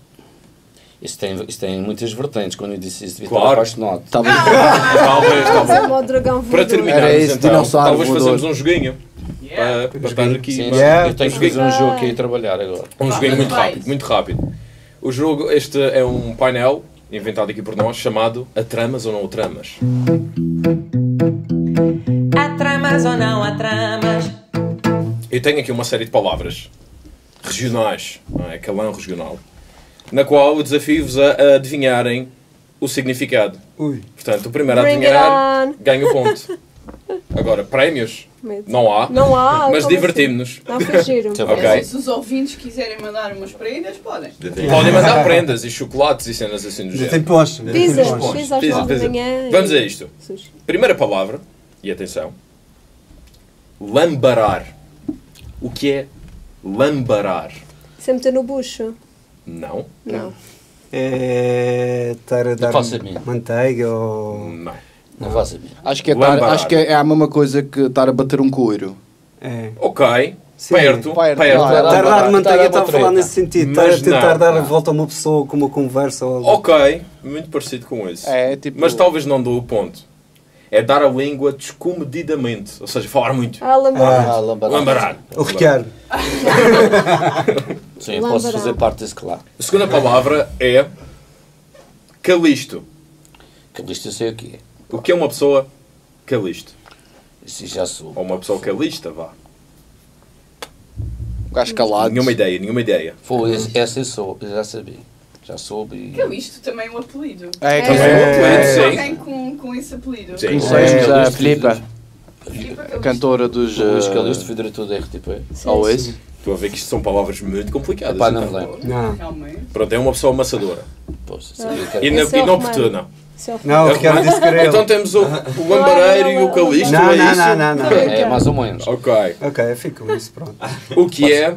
Isso tem, isso tem muitas vertentes. Quando eu disse isso, devia Claro. estar apaixonado. Talvez Talvez, é Para esse então, talvez voador. fazemos um joguinho. Para, para estar aqui. Sim, Yeah. Eu tenho que fazer um jogo aqui e trabalhar agora. Um joguinho muito rápido, muito rápido. O jogo, este é um painel inventado aqui por nós, chamado A Tramas ou Não Tramas. Há tramas ou não há tramas? Eu tenho aqui uma série de palavras regionais, não é? calão regional, na qual eu desafio-vos a, a adivinharem o significado. ui. Portanto, o primeiro a adivinhar ganha o ponto. Agora, prémios? Medo. Não há. Não há. Mas divertimos-nos. assim? Não, foi giro. Sim. Ok. Se os ouvintes quiserem mandar umas prendas, podem. Podem mandar prendas e chocolates e cenas assim do tem género. tem Pizzas, pontos. pizzas às nove da manhã. Vamos a isto. Primeira palavra, e atenção, lambarar. O que é lambarar? Sem meter no bucho. Não. Não. É estar a dar manteiga ou. Não. Não. Acho que, é tar- Lambarar. acho que é a mesma coisa que estar a bater um couro. É. Ok. Sim. perto. Perto, Perto. Estar a dar manteiga, a está a falar treta. nesse sentido. Estar a tentar não, dar a volta a uma pessoa com uma conversa ou algo. Ok. Muito parecido com isso. É tipo. Mas talvez não dou o ponto. É dar a língua descomedidamente. Ou seja, falar muito. Ah, lambar. Ah, lambarar. Lambarar. O Ricardo. Sim, eu posso Lambarar. fazer parte desse claro. A segunda palavra é calisto. Que isto eu sei o que é. O que é uma pessoa calisto? Isso já sou. Ou uma pessoa calista, vá. Um gajo calado. Nenhuma ideia, nenhuma ideia. Foi, essa eu sou, eu já sabia. Já soube. e- Calisto também é um apelido. É, É. que É um apelido, sim. Alguém com, com esse apelido. Sim. Conhecemos a É, Filipa, Calisto. cantora dos. Luís eh, Calixto foi diretor da RTP. Always. Estou a ver que isto são palavras muito complicadas. Pá, não me então. lembro. Não. Realmente. Pronto, é uma pessoa amassadora. Pois, sabia que era. E, é e o não Romano. oportuna. Isso é o Não, o Ricardo disse que era Então temos o, o lambareiro e o calisto, Não, é não, isso? não, não, não. É, mais ou menos. Ok. Ok, fica com isso, pronto. O que é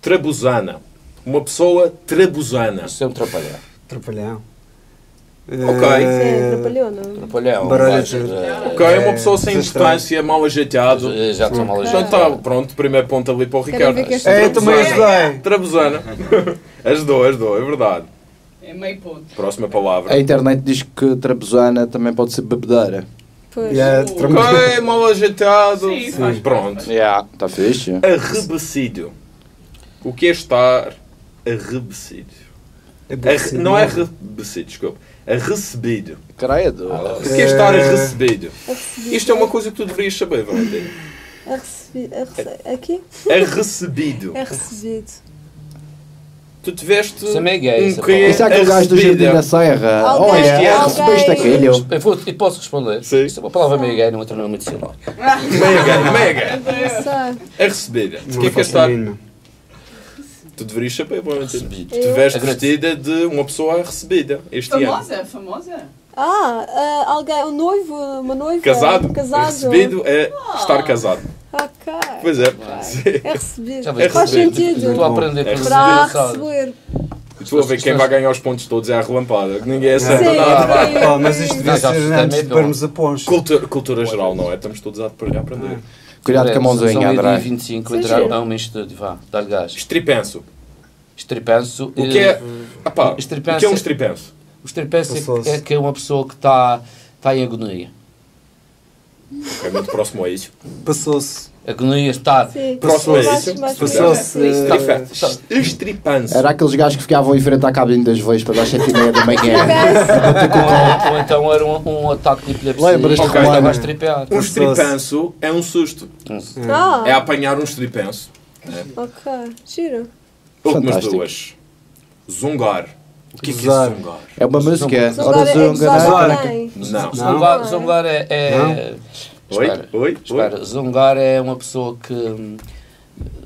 trabuzana? Uma pessoa trabuzana. Isso é um trapalhão. Trapalhão. Ok. Sim, atrapalhou, não? Baralho de- eh, Ok, é uma pessoa sem importância, mal ajeitado. Já estou mal Portanto, tá, pronto, primeiro ponto ali para o Ricardo. É, eu também ajudei. Trabuzana. ajudou, ajudou, é verdade. É meio ponto. Próxima palavra. A internet diz que trapuzana também pode ser bebedeira. Pois. Yeah, tram- Ok, mal ajeitado. Sim, faz Pronto. Yeah, está fixe. Arrebecido. O que é estar arrebecido? É Arre- não é arrebecido, desculpa. Arrecebido. Credo. O que é estar arrecebido? Arrecebido. Isto é uma coisa que tu deverias saber, Valentim. Arrecebido. Arrece- Aqui? Arrecebido. É recebido. Tu tiveste Isso é meio gay, um isso é quê Isso é aquele a gajo do recebida. Jardim da Serra. Alguém- Olha, alguém- recebeste aquilo. Eu, vou, eu posso responder? Sim. Isto é uma palavra meio gay, não entra no dicionário. Meia gay, meia gay. Não. A recebida. De Não que é que a mínima. Tu deverias saber, provavelmente. Recebido. Tu tiveste vestida de uma pessoa recebida este ano. Famosa, famosa. Ah, ah, alguém, um noivo, uma noiva. Casado. Casado. Recebido é estar casado. Ok. Pois é. É receber. Já vês, Faz receber. sentido. Estou a aprender É com Para receber. receber. Estou a ver quem vai ganhar os pontos todos é a relampada. Que ninguém Sim, acerta nada. sim. Pá, mas isto devia ser antes de vermos a poncha. Cultura, cultura geral, não é? Estamos todos a aprender. a aprender. Cuidado com a mãozinha, André. meio-dia 25, Sim, entrar a um estúdio, vá, dar gás. Estripenso. Estripenso. O que é. Apá, o Estripenso- que é um estripenso? O estripenso é, é que é uma pessoa que está tá em agonia. É muito próximo a isso. Passou-se. Agonia está. Sim. Próximo a isso. Passou-se. eh, Estripenso. Estripenso. Era aqueles gajos que ficavam em frente à cabine das vespas às 7h30 da manhã. Ou, ou então era um, um ataque de epilepsia. Lembras-te, Ok, Romano? estava a estripear. Um estripenso é um susto. Ah, É apanhar um estripenso. ok. Giro. Últimas duas. Zungar. O que é que é Zungar. zungar? É uma música. Ora, é zunga, gozar né? bem. Não. Zongar, zongar é. é... Oi? Espera, Oi? espera. Zongar é uma pessoa que. hum,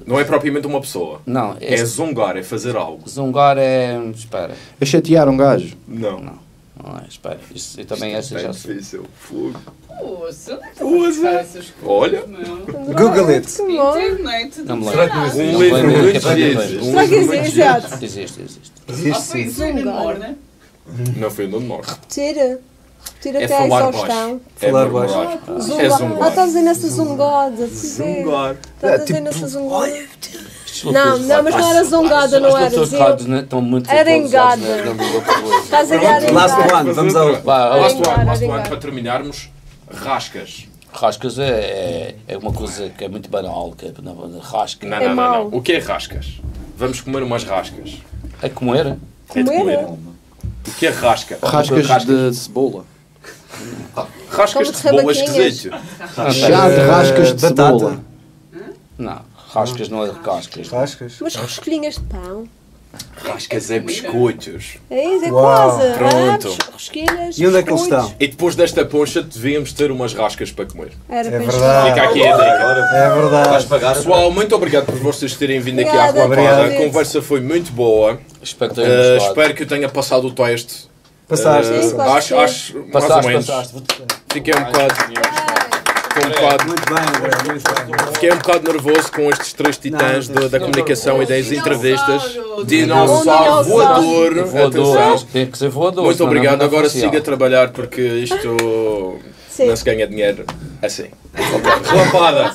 Não é propriamente uma pessoa. Não, é, É zungar, é fazer algo. zongar é. Espera. É chatear um gajo. Não. Não é, espera. Isso, eu também essa É já sei. difícil. Fogo. Poxa, onde é que Poxa. tu buscar essas coisas? Olha. Google it. Internet. Não me lembro. Um Não livro muito é. Um Será que existe? Existe, existe. Ah, Existe foi sim. aí no Zungar. Né? Não foi no norte. Repetir. Repetir É até a falar exaustão. baixo. É Falar murmurar. É Zungar. Ah, zungar. está a dizer nessa zungada. pois é. Zungar. Está a dizer tipo, nessa zungada. Não, não, mas não era zungada, não era. né, estão muito Era atualizados engada. Estás a ganhar Last engada. one, vamos ao. Last one, last one, para terminarmos. Rascas. Rascas é, é, é uma coisa que é muito banal, que é rasca. Não, É não, não, mau. não. O que é rascas? Vamos comer umas rascas. É comer? É de Comer? comer. O que é rasca? Rascas de cebola. Rascas de Como cebola tabaquinhas. esquisito. Chá de rascas de cebola. Não, rascas não é de cascas. Rascas. Mas rosquilhinhas de pão. Rascas é biscoitos. É isso, é Uau. quase. Pronto. Rosquilhas. E onde é que eles biscoitos. estão? E depois desta poncha devíamos ter umas rascas para comer. Era É para verdade. Fica aqui a dica. É vais verdade. pagar. Pessoal, muito obrigado por vocês terem vindo aqui à Obrigada, Rua A obrigado. conversa foi muito boa. Espero que Uh, tenham gostado. espero que eu tenha passado o teste. Passaste. Uh, Sim, claro que acho, sim. acho mais ou Passaste, menos. passaste. Fiquei um bocado. Fiquei um bocado, Muito bem, André. Muito bem. fiquei um bocado nervoso com estes três titãs Não, da, da comunicação e das entrevistas. Dinossauro. Voador. Voador, tem que ser voador. Muito obrigado. dá Agora siga a trabalhar porque isto Sim. não se ganha dinheiro assim. Ok. Relampada.